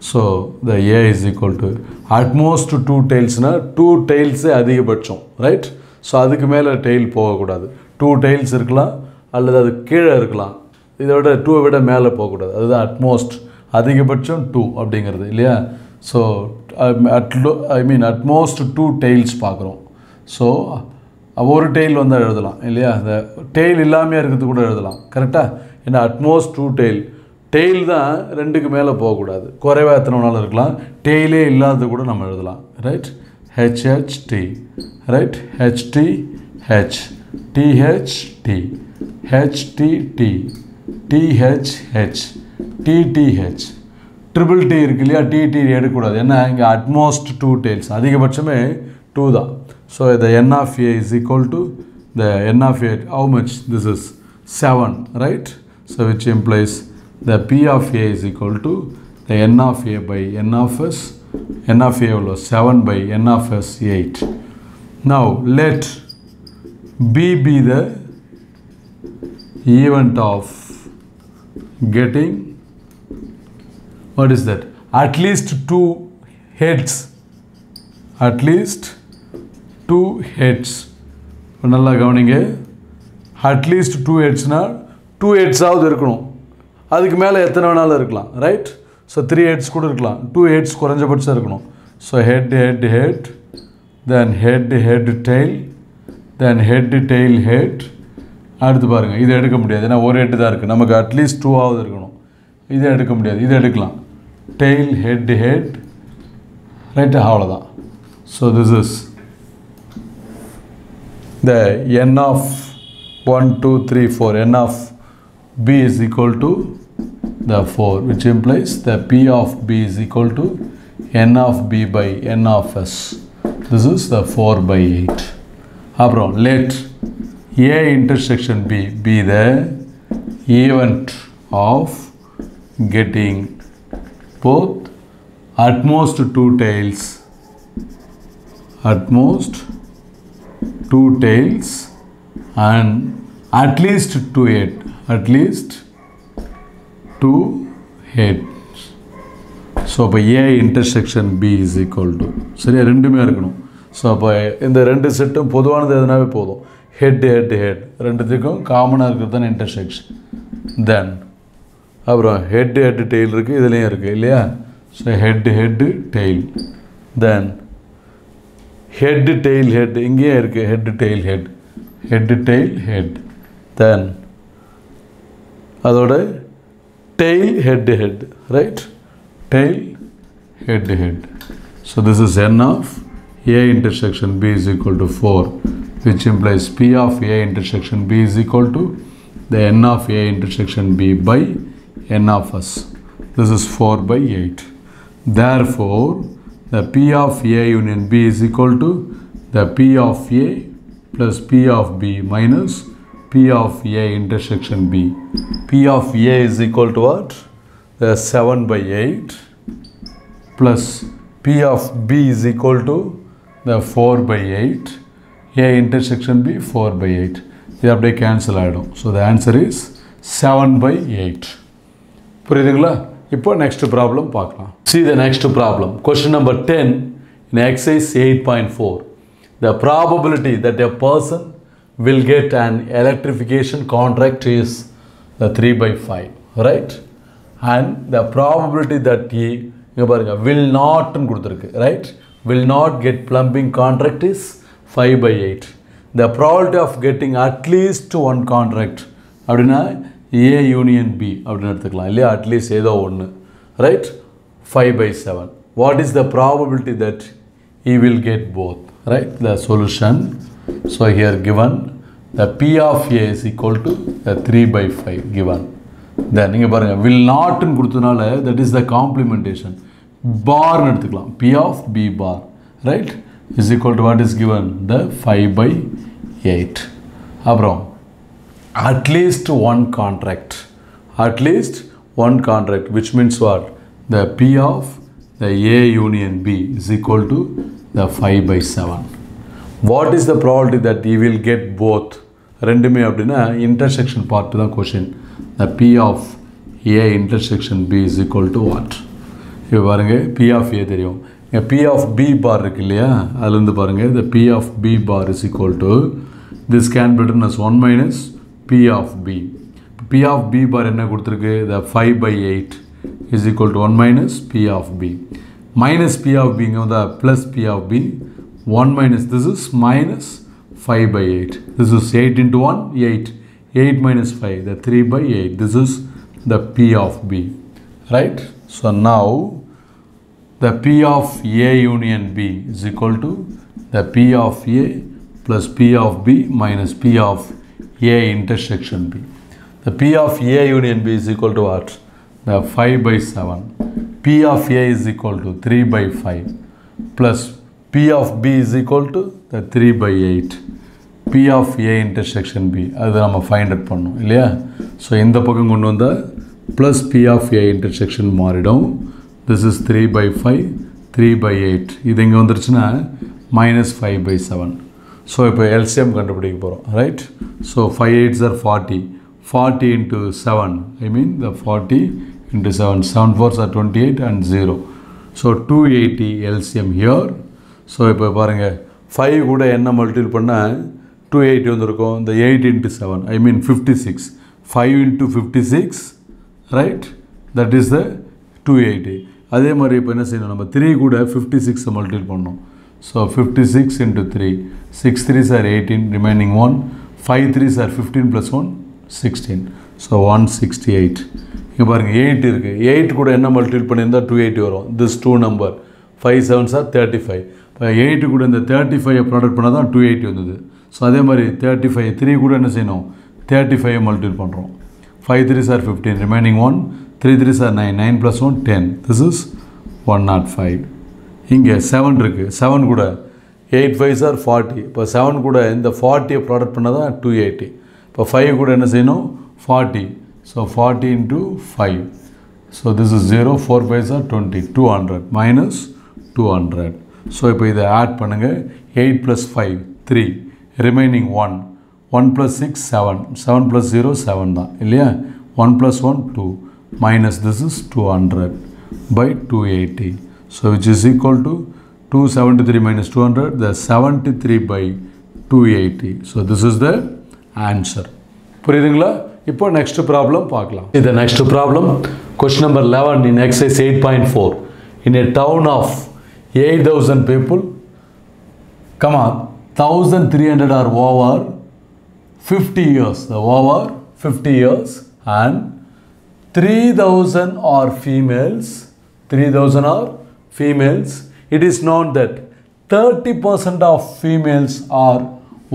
So the a is equal to at most two two tails அதிகபட்சம் right so அதுக்கு மேலே tail போகக்கூடாது. Two tails இருக்கலாம் அல்லது அது கீழே இருக்கலாம். இதை விட டூவை விட மேலே போகக்கூடாது. அதுதான் அட்மோஸ்ட் அதிகபட்சம் டூ அப்படிங்கிறது இல்லையா? So at least I mean at most two tails பார்க்குறோம். ஸோ ஒரு டெய்ல் வந்தால் எழுதலாம் இல்லையா? அந்த டெய்ல் இல்லாமல் இருக்கிறது கூட எழுதலாம் கரெக்டாக ஏன்னா அட்மோஸ்ட் டூ டெய்ல் டெய்ல் தான் ரெண்டுக்கு மேலே போகக்கூடாது. குறைவாக எத்தனை வேணாலும் இருக்கலாம். டெய்லே இல்லாதது கூட நம்ம எழுதலாம் right H H T right H T H T H T H T T T H H T T H triple T இருக்கு இல்லையா? டிடி எடுக்கக்கூடாது. ஏன்னா இங்கே அட்மோஸ்ட் டூ டெயில்ஸ் அதிகபட்சமே டூ தான். So the n of A is equal to the n of A how much this is seven right so which implies the P of A is equal to the n of A by n of S n of A will 7 by N of S 8. Now let B be the event of getting what is that? At least two heads. At least two heads. நல்லா கவனிங்க. At least two ஹெட்ஸ்னால் two ஹெட்ஸாவது இருக்கணும். அதுக்கு மேலே எத்தனை வேணாலும் இருக்கலாம் ரைட் ஸோ த்ரீ ஹெட்ஸ் கூட இருக்கலாம். டூ ஹெட்ஸ் குறைஞ்சபட்சம் இருக்கணும். So head head head then head head tail then head tail head அடுத்து பாருங்கள் இதை எடுக்க முடியாது. ஏன்னா ஒரு ஹெட் தான் இருக்குது நமக்கு அட்லீஸ்ட் டூவாவது இருக்கணும். இதை எடுக்க முடியாது. இதை எடுக்கலாம். டெய்ல் ஹெட் ஹெட் ரைட்டு அவ்வளோதான் so this is the n of one two three four n of b is equal to the 4 which implies the p of b is equal to n of b by n of s this is the 4 by 8 அப்புறம் let a intersection b be the event of getting both at most two tails at most two tails and at least two head at least two heads. So அப்போ A intersection B is equal to சரியா? ரெண்டுமே இருக்கணும். So அப்போ இந்த ரெண்டு செட்டும் பொதுவானது எதுனாவே போதும். ஹெட் ஹெட் ஹெட் ரெண்டுத்துக்கும் காமனாக இருக்கிறது தான் இன்டர்செக்ஷன் தென் அப்புறம் ஹெட் ஹெட் டெய்ல் இருக்குது இதுலேயும் இருக்குது இல்லையா so head head tail then head tail head இங்கேயும் இருக்குது head tail head head tail head then அதோட tail head head right tail head head so this is n of A intersection B is equal to four which implies P of A intersection B is equal to the N of A intersection B by n of s. This is 4 by 8. Therefore, the P of A union B is equal to the P of A plus P of B minus P of A intersection B. P of A is equal to what? The 7 by 8 plus P of B is equal to the 4 by 8. A intersection B 4 by 8. They have to cancel. So the answer is 7 by 8. புரியுதுங்களா இப்போ next problem பார்க்கலாம் see the next problem question number ten in exercise eight point four the probability that a person will get and electrification contract is the three by five right and the probability that E இங்கே பாருங்கள் will நாட்னு கொடுத்துருக்கு right will not get plumbing contract is five by eight the probability of getting at least one contract அப்படின்னா A union B அப்படின்னு எடுத்துக்கலாம். இல்லையா? At least ஏதோ ஒன்று right five by seven what is the probability that he will get both right the solution so here given the P of A is equal to the three by five given then நீங்கள் பாருங்கள் will நாட்டுன்னு கொடுத்தனால that is the complementation பார்னு எடுத்துக்கலாம். P of B bar right is equal to what is given the five by eight அப்புறம் at least one contract at least one contract which means what the P of the A union B is equal to the five by seven what is the property that you will get both ரெண்டுமே அப்படின்னா intersection part தான் question the P of A intersection B is equal to what இப்போ பாருங்கள் P of A தெரியும் இங்கே P of B bar இருக்கு இல்லையா அதுலேருந்து பாருங்கள் the P of B bar is equal to this can be written one minus P of B P of B bar என்ன கொடுத்துருக்கு the five by eight is equal to one minus P of B minus P of பிங்க வந்து plus P of B one minus this is minus five by eight this is eight into one eight eight minus five the three by eight this is the P of B right so now the P of A union B is equal to the P of A plus P of B minus P of A intersection B. The P of A union B is equal to what? The 5 by 7. P of A is equal to 3 by 5 plus P of B is equal to the 3 by 8. P of A intersection B அது நம்ம find out பண்ணோம் இல்லையா so இந்த பக்கம் கொண்டு வந்தால் plus P of A intersection மாறிடும் this is three by five three by eight இது இங்கே வந்துருச்சுன்னா minus five by seven so இப்போ எல்சிஎம் கண்டுபிடிக்க போகிறோம் right so five eights are forty forty into seven I mean the forty into seven sevens fours are twenty eight and zero so two eighty LCM here so இப்போ பாருங்கள் five கூட என்ன multiple பண்ணால் two eighty வந்திருக்கும் இந்த eight into seven I mean fifty six five into fifty six right that is the two eighty அதே மாதிரி இப்போ என்ன செய்யணும் நம்ம த்ரீ கூட ஃபிஃப்டி சிக்ஸை மல்டிபிள் பண்ணோம் so fifty six into three six three sir eighteen remaining one five three sir fifteen plus one sixteen so one sixty eight இங்கே பாருங்கள் எயிட் இருக்குது எயிட் கூட என்ன மல்டிபிள் பண்ணியிருந்தால் டூ எயிட்டி வரும். This two number five seven sir thirty five இப்போ eight கூட இந்த தேர்ட்டி ஃபைவ் ப்ராடக்ட் பண்ணால் தான் டூ எயிட்டி வந்தது. ஸோ அதே மாதிரி தேர்ட்டி ஃபைவ் த்ரீ கூட என்ன செய்யணும்? தேர்ட்டி ஃபைவ் மல்டிபிள் பண்ணுறோம் five three sir fifteen remaining one three three sir nine nine plus one ten this is one not five இங்கே செவன் இருக்குது செவன் கூட எயிட் ஃபைவ் சார் ஃபார்ட்டி இப்போ seven கூட இந்த ஃபார்ட்டியை ப்ராடக்ட் பண்ணால் தான் டூ எயிட்டி இப்போ ஃபைவ் கூட என்ன செய்யணும்? Forty so forty into five so this is zero four five sir twenty two hundred minus two hundred so இப்போ இதை ஆட் பண்ணுங்கள் eight plus five three remaining one one plus six seven seven plus zero seven தான். இல்லையா? One plus one two minus this is two hundred by two eighty so which is equal to 273 minus 200 the 73 by 280 so this is the answer. புரியுதுங்களா? இப்போ next problem பார்க்கலாம். இது next problem question number eleven in exercise eight point four in a town of eight thousand people comma thousand three hundred are over fifty years over fifty years and 3000 are females 3000 are females it is known that 30% of females are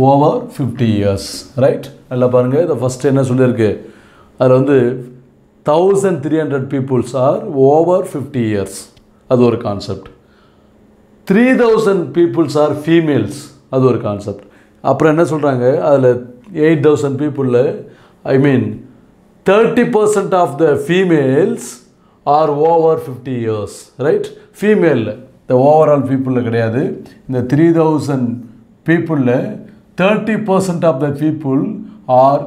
over 50 years right? நல்லா பாருங்கள் இதை first என்ன சொல்லியிருக்கு? அதில் வந்து thousand three hundred peoples are over fifty years அது ஒரு concept three thousand peoples are females அது ஒரு கான்செப்ட் அப்புறம் என்ன சொல்கிறாங்க அதில் eight thousand பீப்புளில் I mean thirty percent of the females are over fifty years right ஃபீமேலில் இந்த ஓவரால் பீப்புளில் கிடையாது இந்த three thousand பீப்புளில் thirty percent of the people are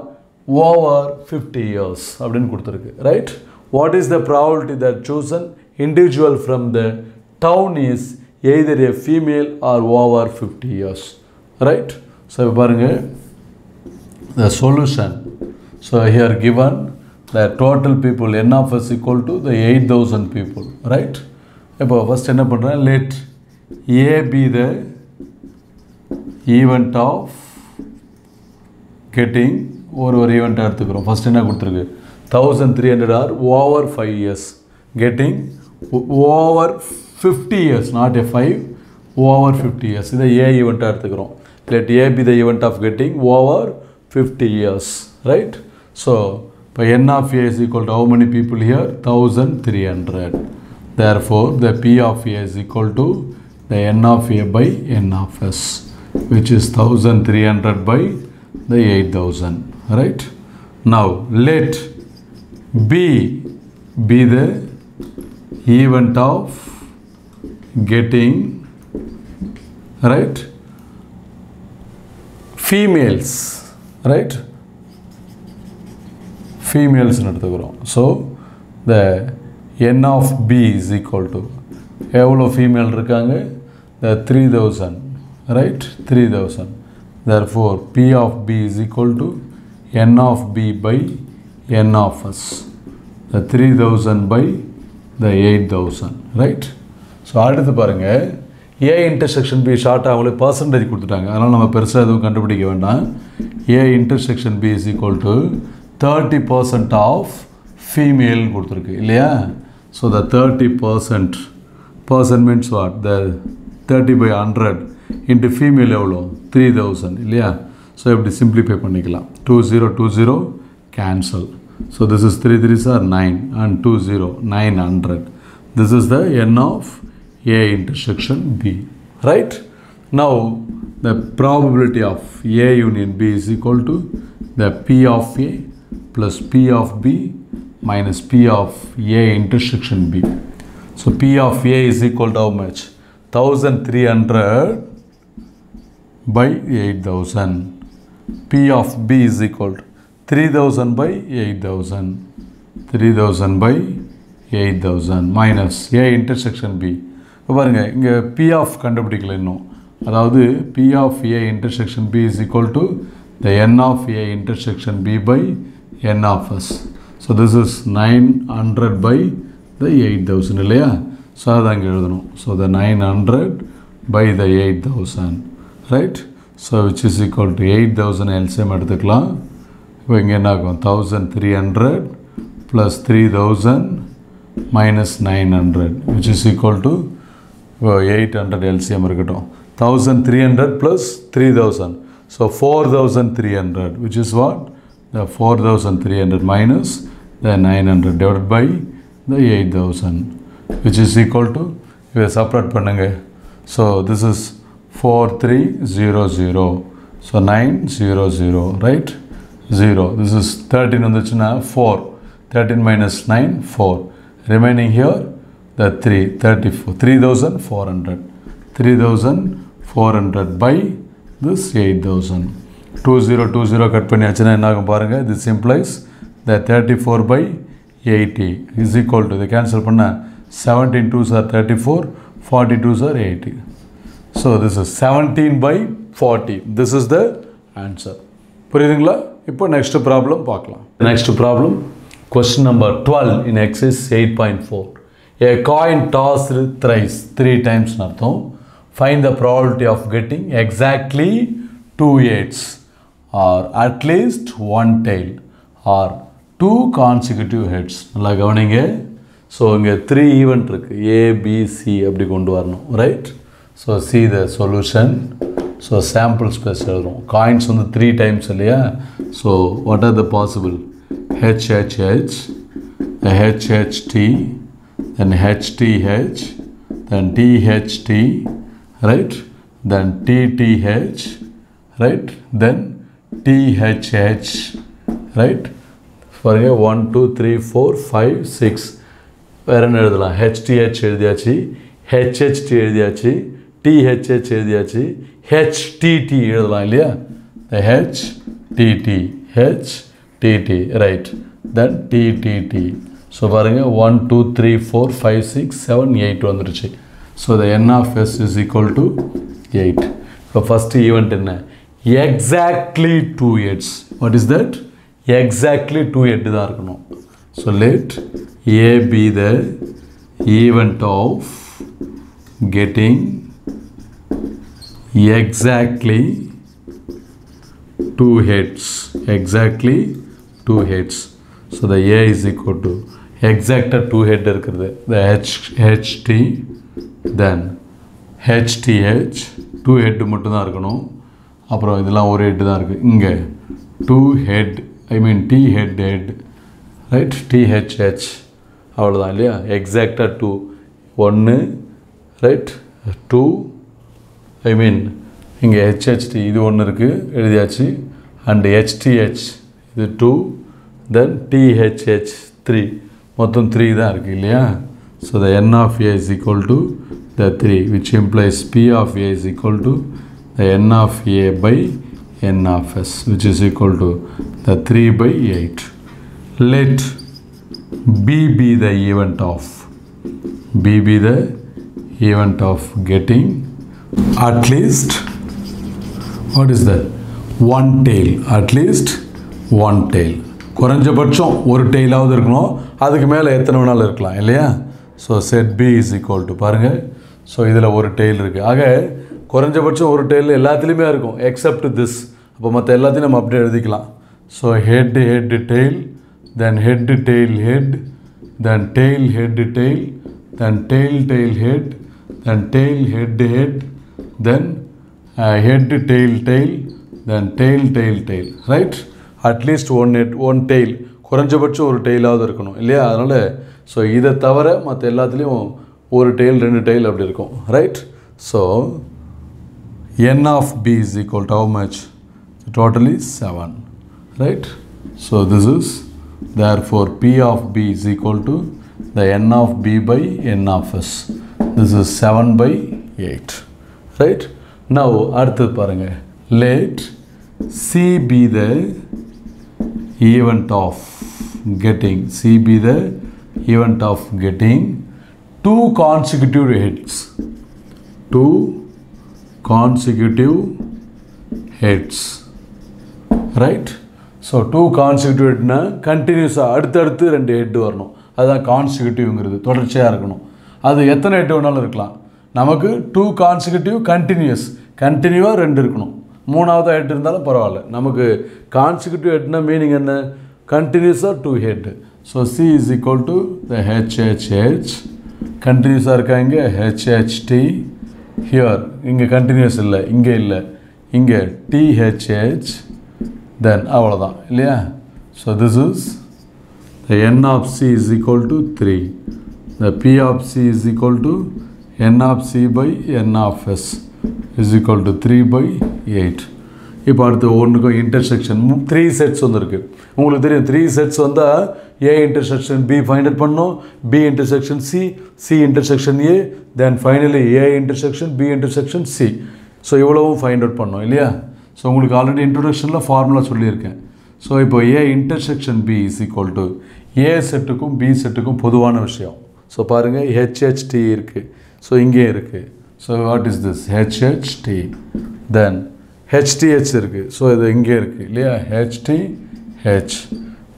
over fifty years அப்படின்னு கொடுத்துருக்கு right what is the probability that chosen individual from the town is either a female or over fifty years right so பாருங்கள் the solution. So here given the total people N of S equal to the eight thousand people right இப்போ first என்ன பண்ணுறேன் let A be the event of getting ஒரு ஒரு ஈவெண்ட்டாக எடுத்துக்கிறோம். First என்ன கொடுத்துருக்கு? Thousand three hundred are over five years getting over fifty years not a five over fifty years இதை ஏ ஈவெண்ட்டாக எடுத்துக்கிறோம். Let A be the event of getting over fifty years right so N of a is equal to how many people here? 1300. Therefore, the p of a is equal to the n of a by n of s, which is 1300 by the 8000. Right? Now, let b be the event of getting right females right ஃபீமேல்ஸ்னு எடுத்துக்கிறோம். So the N of B is equal to எவ்வளோ female இருக்காங்க? The three thousand right three thousand therefore P of B is equal to N of B by N of S the three thousand by the eight thousand right so அடுத்து பாருங்கள் A intersection B ஷார்ட்டாக அவங்களுக்கு percentage கொடுத்துட்டாங்க. அதனால் நம்ம பெருசாக எதுவும் கண்டுபிடிக்க வேண்டாம். A intersection B is equal to thirty percent of ஃபீமேல்னு கொடுத்துருக்கு இல்லையா? So the thirty percent percent means what the thirty by hundred into female எவ்வளோ? த்ரீ தௌசண்ட் இல்லையா? ஸோ இப்படி சிம்பிளிஃபை பண்ணிக்கலாம். Two zero two zero cancel so this is three three sir nine and two zero nine hundred this is the N of A intersection B, right? Now, the probability of A union B is equal to the P of A plus P of B minus P of A intersection B. So, P of A is equal to how much? 1300 by 8000. P of B is equal to 3000 by 8000. 3000 by 8000 minus A intersection B. இப்போ பாருங்கள் இங்கே P of கண்டுபிடிக்கல இன்னும் அதாவது P of A intersection B is equal to the N of A intersection B by N of S so this is nine hundred by the eight thousand இல்லையா? So அதை அங்கே எழுதணும் so the nine hundred by the eight thousand right so which is equal to eight thousand LCM எடுத்துக்கலாம். இப்போ இங்கே என்ன ஆகும்? Thousand three hundred plus three thousand minus nine hundred which is equal to eight hundred LCM இருக்கட்டும். Thousand three hundred plus three thousand so four thousand three hundred which is what the four thousand three hundred minus the nine hundred divide by the eight thousand which is equal to இதை separate பண்ணுங்க. So this is four three zero zero so nine zero zero right zero this is thirteen வந்துச்சுன்னா four thirteen minus nine four remaining here the 3 34 3400 3400 two zero two zero cut பண்ணியாச்சுன்னா என்ன ஆகும் பாருங்கள் this simplifies the thirty four by eighty is equal to இதை cancel பண்ண seventeen two sir thirty four forty two sir eighty so this is seventeen by forty this is the answer புரியுதுங்களா இப்போ next problem பார்க்கலாம் next problem question number twelve in exercise eight point four a coin toss thrice three டைம்ஸ்னு அர்த்தம் find the probability of getting exactly two heads or at least one tail or two consecutive heads. நல்லா கவனிங்க. So இங்கே three event இருக்குது ABC அப்படி கொண்டு வரணும். Right so C the solution so sample space எழுதுறோம். Coins வந்து த்ரீ டைம்ஸ் இல்லையா? So what are the possible H H H H H T then HTH, then THT, right? Then TTH, right? Then THH, right? பாருங்க one two three four five six வேறு என்ன எழுதலாம்? HDH எழுதியாச்சு HHT எழுதியாச்சு THH எழுதியாச்சு HDT எழுதலாம் இல்லையா? H T T H T T right then T T T so பாருங்கள் one two three four five six seven eight வந்துருச்சு. So the N of S is equal to eight இப்போ first event என்ன? exactly two heads what is that exactly two head தான் இருக்கணும் so let A be the event of getting exactly two heads exactly two heads so the a is equal to exact two head இருக்கிறது the h ht then hth two head மட்டும் தான் இருக்கணும் அப்புறம் இதெல்லாம் ஒரு head தான் இருக்குது இங்கே two head I mean T head head right T H H அவ்வளோதான் இல்லையா? எக்ஸாக்டாக டூ ஒன்று ரைட் டூ ஐ மீன் இங்கே ஹெச்ஹெச்டி இது ஒன்று இருக்குது எழுதியாச்சு. அண்ட் ஹெச்டிஹெச் இது two then T H H three மொத்தம் த்ரீ தான் இருக்குது இல்லையா? So the N of A is equal to the three which implies P of A is equal to the N of A by N s which which is to the the three by eight b B be the event of be the the event of getting at least what is that? One tail at least one tail. குறைஞ்சபட்சம் ஒரு டெய்லாவது இருக்கணும். அதுக்கு மேலே எத்தனை வேணாலும் இருக்கலாம் இல்லையா? So set B is equal to பாருங்கள் ஸோ இதில் ஒரு டெய்ல் இருக்குது ஆக குறைஞ்சபட்சம் ஒரு டெய்ல் எல்லாத்துலேயுமே இருக்கும் எக்ஸப்ட் திஸ் அப்போ மற்ற எல்லாத்தையும் நம்ம அப்படியே எழுதிக்கலாம். So head head tail then head tail head then tail head tail then tail tail head then tail head head then head tail tail then tail tail tail right at least one head one tail குறைஞ்சபட்சம் ஒரு டெய்லாவது இருக்கணும் இல்லையா? அதனால் so இதை தவிர மற்ற எல்லாத்துலேயும் ஒரு டெயில் ரெண்டு டெய்ல் அப்படி இருக்கும். Right so n of b is equal to how much totally 7 right so this is therefore p of b is equal to the n of b by n of s this is 7 by 8 right now அடுத்தது பாருங்க let c be the event of getting c be the event of getting two consecutive hits two consecutive heads. Right so two கான்சிக்யூட்டிவ்னா கண்டினியூஸாக அடுத்தடுத்து ரெண்டு head வரணும். அதுதான் கான்சிக்யூட்டிவ்ங்கிறது தொடர்ச்சியாக இருக்கணும். அது எத்தனை ஹெட் வேணாலும் இருக்கலாம். நமக்கு டூ கான்சிக்யூட்டிவ் கண்டினியூஸ் கண்டினியூவாக ரெண்டு இருக்கணும். மூணாவது ஹெட் இருந்தாலும் பரவாயில்ல. நமக்கு கான்சிக்யூட்டிவ் ஹெட்னா மீனிங் என்ன? கண்டினியூஸாக two head so C is equal to the H H H கண்டினியூஸாக இருக்காங்க ஹெச்ஹெச்டி ஹியர் இங்கே கண்டினியூஸ் இல்லை இங்கே இல்லை. இங்கே டிஹெச்ஹெச் தென் அவ்வளோதான் இல்லையா? So this is the N of C is equal to three the P of C is equal to N of C by N of S is equal to three by eight இப்போ அடுத்து ஒன்றுக்கும் intersection three sets வந்துருக்கு. உங்களுக்கு தெரியும் three sets வந்தால் A intersection B find out பண்ணோம். B intersection C C intersection A then finally A intersection B intersection C so இவ்வளவும் find out பண்ணோம் இல்லையா? ஸோ உங்களுக்கு ஆல்ரெடி இன்ட்ரொடக்ஷனில் ஃபார்முலா சொல்லியிருக்கேன். ஸோ இப்போ A intersection B is equal to A செட்டுக்கும் B செட்டுக்கும் பொதுவான விஷயம். ஸோ பாருங்கள் ஹெச்ஹெச்டி இருக்குது ஸோ இங்கே இருக்குது so what is this H H T then HDH இருக்குது ஸோ இது இங்கே இருக்குது இல்லையா ஹெச்டி ஹெச்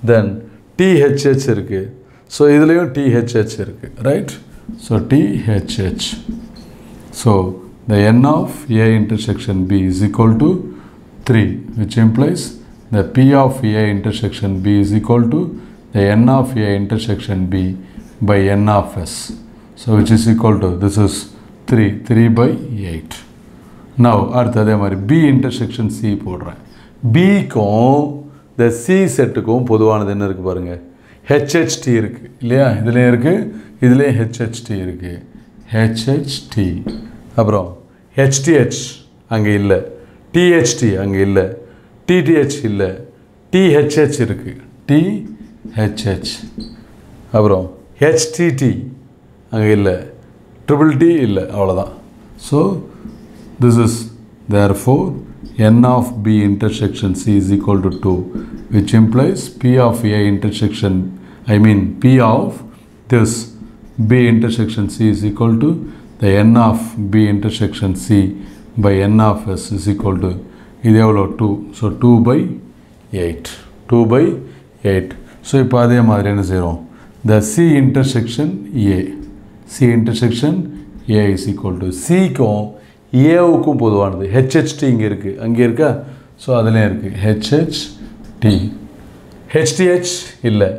தென் டிஹெச்ஹெச் இருக்குது ஸோ இதுலேயும் டிஹெச்ஹெச் இருக்குது right so THH so the n of a intersection b is equal to 3 which implies the p of a intersection b is equal to the n of a intersection b by n of s so which is equal to this is 3 3 by 8 Now அடுத்து அதே மாதிரி B intersection C போடுறேன். பிக்கும் இந்த C செட்டுக்கும் பொதுவானது என்ன இருக்குது பாருங்கள் ஹெச்ஹெச்டி இருக்குது இல்லையா? இதுலேயும் இருக்குது இதுலேயும் ஹெச்ஹெச்டி இருக்குது ஹெச்ஹெச்டி அப்புறம் ஹெச்டிஹெச் அங்கே இல்லை. டிஹெச்டி அங்கே இல்லை. டிடிஹெச் இல்லை. டிஹெச்ஹெச் இருக்குது டிஹெச்ஹெச் அப்புறம் ஹெச்டிடி அங்கே இல்லை. ட்ரிபிள் டி இல்லை. அவ்வளோதான் so this is therefore n of B intersection C is equal to two which implies P of A intersection I mean P of this B intersection C is equal to the N of B intersection C by N of S is equal to இது எவ்வளோ two so two by eight two by eight so இப்போ அதே மாதிரி என்ன செய்கிறோம் the C intersection A C intersection A is equal to சிக்கும் ஏவுக்கும் பொதுவானது. HHT இங்கே இருக்குது அங்கே இருக்கா? ஸோ அதுலேயும் இருக்குது H H T H T H இல்லை.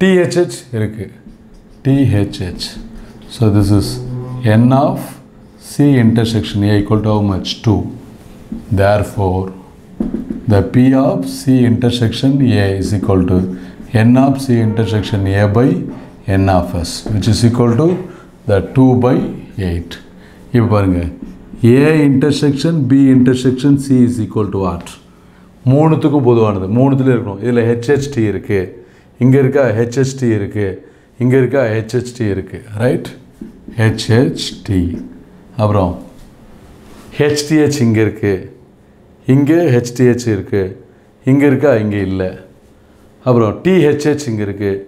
டிஹெச்ஹெச் இருக்குது T H H so this is N of C intersection A equal to how much two four the p of c intersection a is equal to n of c intersection a by n of s which is equal to the 2 by 8 இப்போ பாருங்கள் A intersection B intersection C is equal to what? மூணுத்துக்கும் பொதுவானது. மூணுத்துல இருக்கணும். இதில் HHT இருக்குது இங்கே இருக்கா ஹெச்ஹெச்டி இருக்குது இங்கே இருக்கா ஹெச்ஹெச்டி இருக்குது ரைட் ஹெச்ஹெச்டி அப்புறம் ஹெச்டிஹெச் இங்கே இருக்குது இங்கே ஹெச்டிஹெச் இருக்குது இங்கே இருக்கா இங்கே இல்லை. அப்புறம் டிஹெச்ஹெச் இங்கே இருக்குது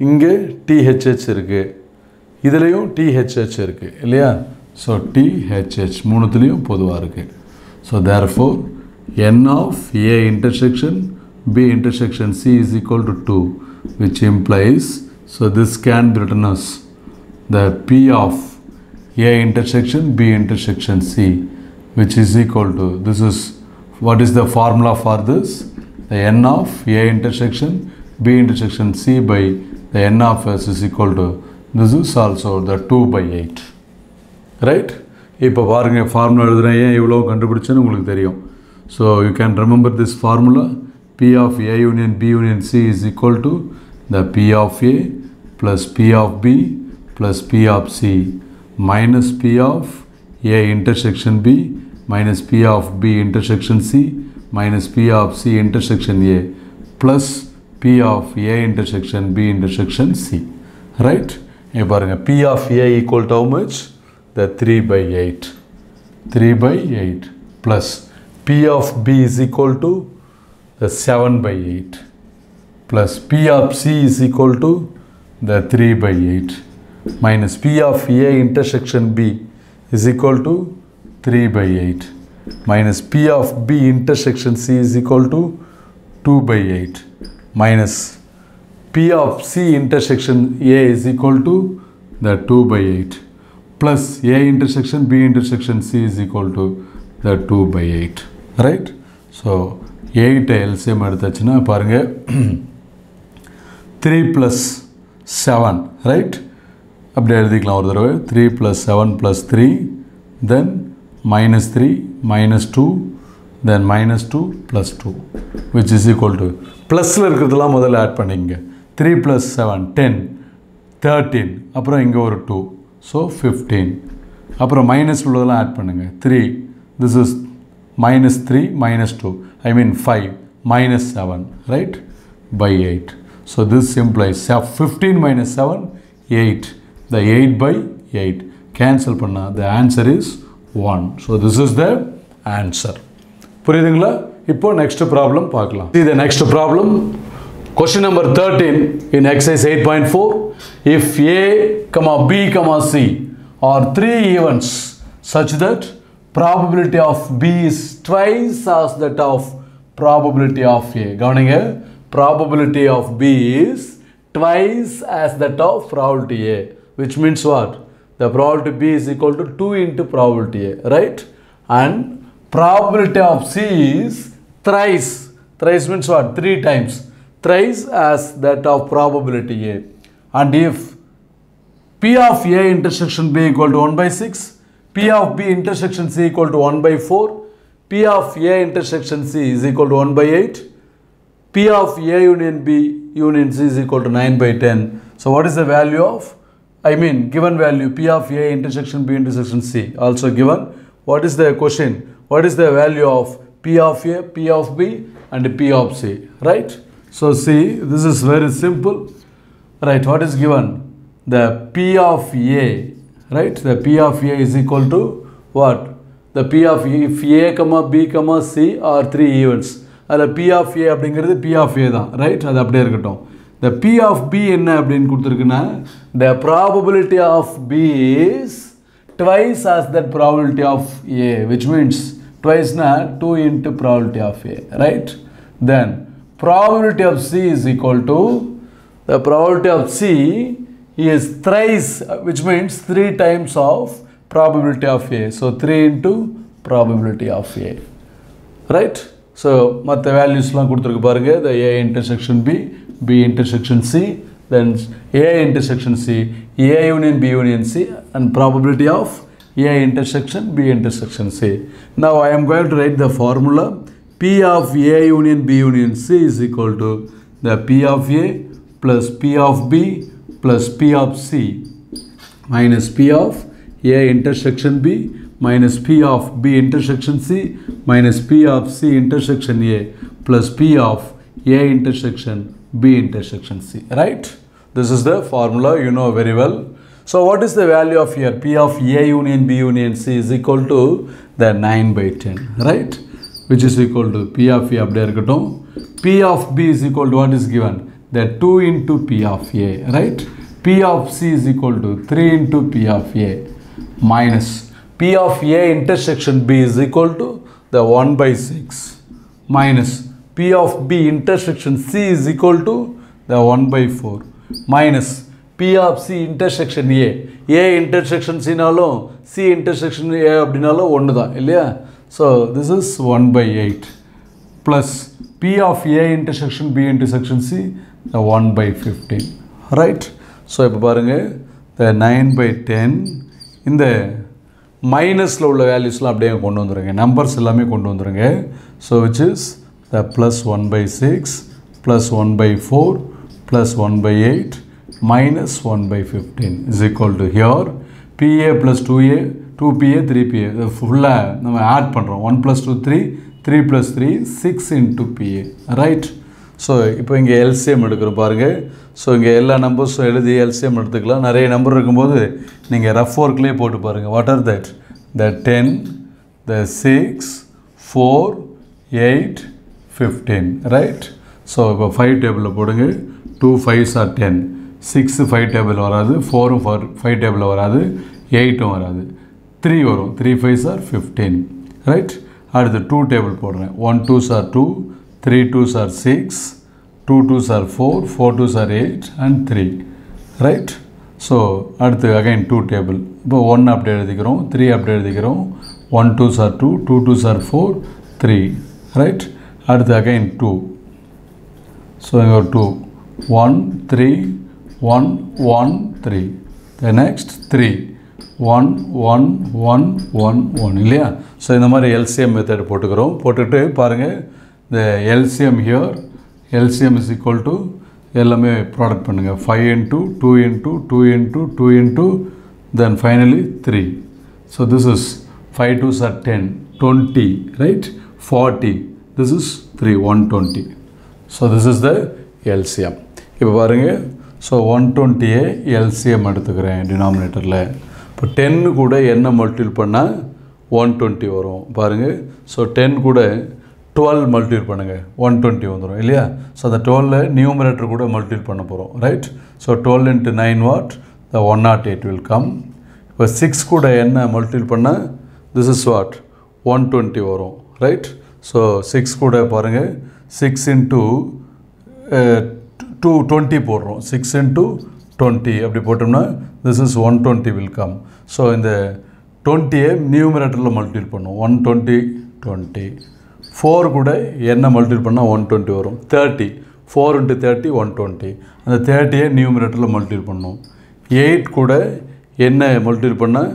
இங்கே டிஹெச்ஹெச் இருக்குது இதுலேயும் டிஹெச்ஹெச் இருக்குது இல்லையா? ஸோ டிஹெச்ஹெச் மூணுத்துலேயும் பொதுவாக இருக்குது so therefore n of A intersection B intersection C is equal to two which implies so this can be written as the P of A intersection B intersection C which is equal to this is what is the formula for this the n of A intersection B intersection C by the n of S is equal to this is also the 2 by 8 right இப்போ பாருங்கள் formula எழுதுனா ஏன் இவ்வளோ கண்டுபிடிச்சேன்னு உங்களுக்கு தெரியும். So you can remember this formula P of A union B union C is equal to the P of A plus P of B plus P of C minus P of A intersection B minus P of B intersection C minus P of C intersection A plus P of A intersection B intersection C right இங்கே பாருங்கள் P of A equal to much the 3 by 8 3 by 8 plus p of b is equal to the 7 by 8 plus p of c is equal to the 3 by 8 minus p of a intersection b is equal to 3 by 8 minus p of b intersection c is equal to 2 by 8 minus p of c intersection a is equal to the 2 by 8 plus A intersection B intersection C is equal to the 2 by 8 right so 8 LCM எடுத்தாச்சுன்னா பாருங்க 3 plus 7 right அப்படி எழுதிக்கலாம் ஒரு தடவை 3 plus 7 plus 3 then minus 3 minus 2 then minus 2 plus 2 which is equal to ப்ளஸில் இருக்கிறதெல்லாம் முதல்ல add பண்ணிங்க three plus seven ten thirteen அப்புறம் இங்கே ஒரு டூ ஸோ ஃபிஃப்டீன் அப்புறம் மைனஸ் உள்ளதெல்லாம் ஆட் பண்ணுங்கள் three this is minus three minus two I mean five minus seven right by eight so this simplifies fifteen minus seven eight the eight by eight cancel பண்ணால் the answer is one so this is the answer புரியுதுங்களா? இப்போ next problem பார்க்கலாம். இது next problem question number thirteen in exercise eight point four if A, comma B, comma C are three events such that probability of B is twice as that of probability of A. Governing A, probability of B is twice as that of probability A, which means what? The probability B is equal to 2 into probability A, right? And probability of C is thrice. Thrice means what? Three times. Thrice as that of probability A. And if P of A intersection B equal to 1 by 6, P of B intersection C equal to 1 by 4, P of A intersection C is equal to 1 by 8, P of A union B union C is equal to 9 by 10. So what is the value of, I mean given value P of A intersection B intersection C also given. What is the question? What is the value of P of A, P of B and P of C, right? So see, this is very simple. Right what is given the p of a right the p of a is equal to what the p of a if a comma b comma c are three events அதில் P of A அப்படிங்கிறது P of A தான் right அது அப்படியே இருக்கட்டும் the P of B என்ன அப்படின்னு கொடுத்துருக்குன்னா the probability of B is twice as that probability of A which means ட்வைஸ்னா two into probability of A right then probability of C is equal to the probability of C is thrice, uh, which means 3 times of probability of A. So 3 into probability of A. Right so மற்ற வேல்யூஸ்லாம் கொடுத்துருக்கு பாருங்க the A intersection B B intersection C then A intersection C A union B union C and probability of A intersection B intersection C now I am going to write the formula p of a union b union c is equal to the p of a plus P of B plus P of C minus P of A intersection B minus P of B intersection C minus P of C intersection A plus P of A intersection B intersection C, right? This is the formula you know very well. So what is the value of here? P of A union B union C is equal to the 9 by 10, right? Which is equal to P of A. P of B is equal to what is given? The 2 into P of A. Right? P of C is equal to 3 into P of A minus P of A intersection B is equal to the 1 by 6 minus P of B intersection C is equal to the 1 by 4 minus P of C intersection A A intersection C நாலும் C intersection A அப்படின்னாலும் ஒன்று தான் இல்லையா so this is one by eight plus P of A intersection B intersection C the 1 by 15 right so இப்போ பாருங்கள் இந்த nine by ten இந்த மைனஸில் உள்ள வேல்யூஸ்லாம் அப்படியே கொண்டு வந்துடுங்க நம்பர்ஸ் எல்லாமே கொண்டு வந்துடுங்க so which is the plus one by six plus one by four plus one by eight minus one by fifteen is equal to here PA plus two A two PA three PA ஃபுல்லாக நம்ம add பண்ணுறோம் one plus two three three plus three six into PA right so இப்போ இங்கே LCM எடுக்கிறோம் பாருங்கள் so இங்கே எல்லா நம்பர்ஸும் எழுதி எல்சிஎம் எடுத்துக்கலாம். நிறைய நம்பர் இருக்கும்போது நீங்கள் ரஃப் ஒர்க்லேயே போட்டு பாருங்கள் what are that the ten the six four eight fifteen right so இப்போ ஃபைவ் டேபிளில் போடுங்க. Two fives are ten six five table வராது. ஃபோரும் ஃபோர் ஃபைவ் டேபிளில் வராது. எயிட்டும் வராது. த்ரீ வரும். Three fives are fifteen right அடுத்து டூ டேபிள் போடுறேன். One twos are two three twos are six two twos are four four twos are eight and three right so அடுத்து அகைன் டூ டேபிள் இப்போ one அப்படி எழுதிக்கிறோம் three அப்படி எழுதிக்கிறோம். One twos are two two twos are four three right அடுத்து again two so இங்கே ஒரு two one three one one three the next three one one one one one இல்லையா? So இந்த மாதிரி எல்சிஎம் மெத்தட் போட்டுக்கிறோம். போட்டுட்டு பாருங்கள் இந்த LCM here LCM is equal to எல்லாமே ப்ராடக்ட் பண்ணுங்கள் five into two into two into two into then finally three so this is five two are ten twenty right forty this is three one twenty so this is the LCM இப்போ பாருங்கள் so one டுவெண்ட்டியே LCM எடுத்துக்கிறேன் டினாமினேட்டரில் இப்போ டென்னு கூட என்ன multiple பண்ணால் one twenty வரும். பாருங்கள் ஸோ டென் கூட டுவெல் மல்டிபிள் பண்ணுங்கள் ஒன் டுவெண்ட்டி வந்துடும் இல்லையா? ஸோ அந்த டுவெல்ல நியூமரேட்டர் கூட மல்டிபிள் பண்ண போகிறோம் right so twelve into nine what the one not eight will come இப்போ சிக்ஸ் கூட என்ன மல்டிபிள் பண்ணால் this is what one twenty வரும் ரைட் ஸோ சிக்ஸ் கூட பாருங்கள் சிக்ஸ் இன்ட்டு டூ டுவெண்ட்டி போடுறோம். சிக்ஸ் இன்ட்டு டுவெண்ட்டி அப்படி போட்டோம்னா this is one twenty will come so இந்த டுவெண்ட்டியை நியூமரேட்டரில் மல்டிபிள் பண்ணும் ஒன் டுவெண்ட்டி டுவெண்ட்டி ஃபோர் கூட என்ன மல்டிபிள் பண்ணால் ஒன் டுவெண்ட்டி வரும். Thirty four into thirty one twenty அந்த தேர்ட்டியை நியூமரேட்டரில் மல்டிபிள் பண்ணும் எயிட் கூட என்ன மல்டிபிள் பண்ணால்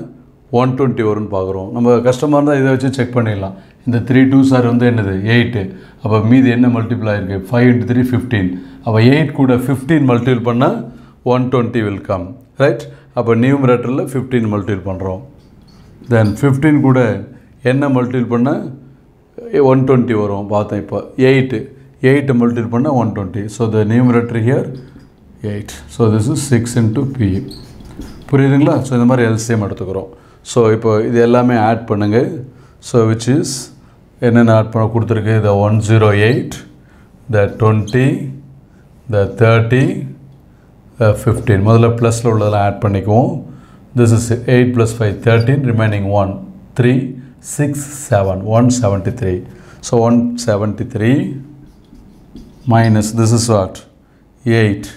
ஒன் டுவெண்ட்டி வரும்னு பார்க்குறோம். நம்ம கஷ்டமாக இருந்தால் இதை வச்சு செக் பண்ணிடலாம். இந்த த்ரீ டூ சார் வந்து என்னது? எயிட்டு அப்போ மீதி என்ன மல்டிபிள் ஆகிருக்கு ஃபைவ் இன்ட்டு த்ரீ ஃபிஃப்டீன் அப்போ எயிட் கூட ஃபிஃப்டீன் மல்டிபிள் பண்ணால் one twenty will come right அப்போ நியூமரேட்டரில் ஃபிஃப்டீன் மல்டிபிள் பண்ணுறோம் தென் ஃபிஃப்டீன் கூட என்ன மல்டிபிள் பண்ணால் ஒன் டுவெண்ட்டி வரும். பார்த்தேன் இப்போ எயிட்டு எயிட்டு மல்டிபிள் பண்ணால் one twenty so the numerator here eight so this is six into P புரியுதுங்களா? ஸோ இந்த மாதிரி எல்சிஎம் எடுத்துக்கிறோம். ஸோ இப்போ இது எல்லாமே ஆட் பண்ணுங்கள் ஸோ விச் இஸ் என்னென்ன ஆட் பண்ண கொடுத்துருக்கு? The one zero eight the twenty the thirty fifteen முதல்ல ப்ளஸில் உள்ளதெல்லாம் ஆட் பண்ணிக்குவோம். This is eight plus five thirteen remaining one three six seven one seventy three so one seventy three minus this is what eight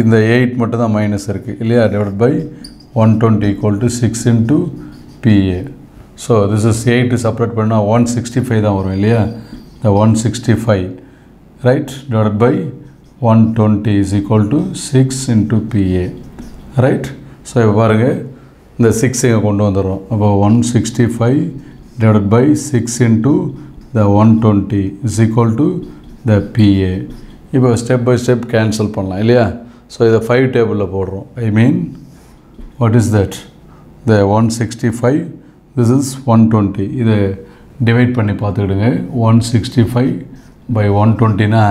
இந்த eight மட்டும் தான் minus இருக்குது இல்லையா? Divide by one twenty equal to six into PA so this is eight separate பண்ணால் one sixty five தான் வரும் இல்லையா? இந்த one sixty five right divide by one twenty is equal to six into PA right so இப்போ பாருங்கள் இந்த six இங்கே கொண்டு வந்துடுறோம். அப்போ one sixty five divide by six into the one twenty is equal to the PA இப்போ step by step cancel பண்ணலாம் இல்லையா? ஸோ இதை ஃபைவ் டேபிளில் போடுறோம். I mean what is that the one sixty five this is one twenty இதை divide பண்ணி பார்த்துக்கிடுங்க. One sixty five by one டுவெண்ட்டினா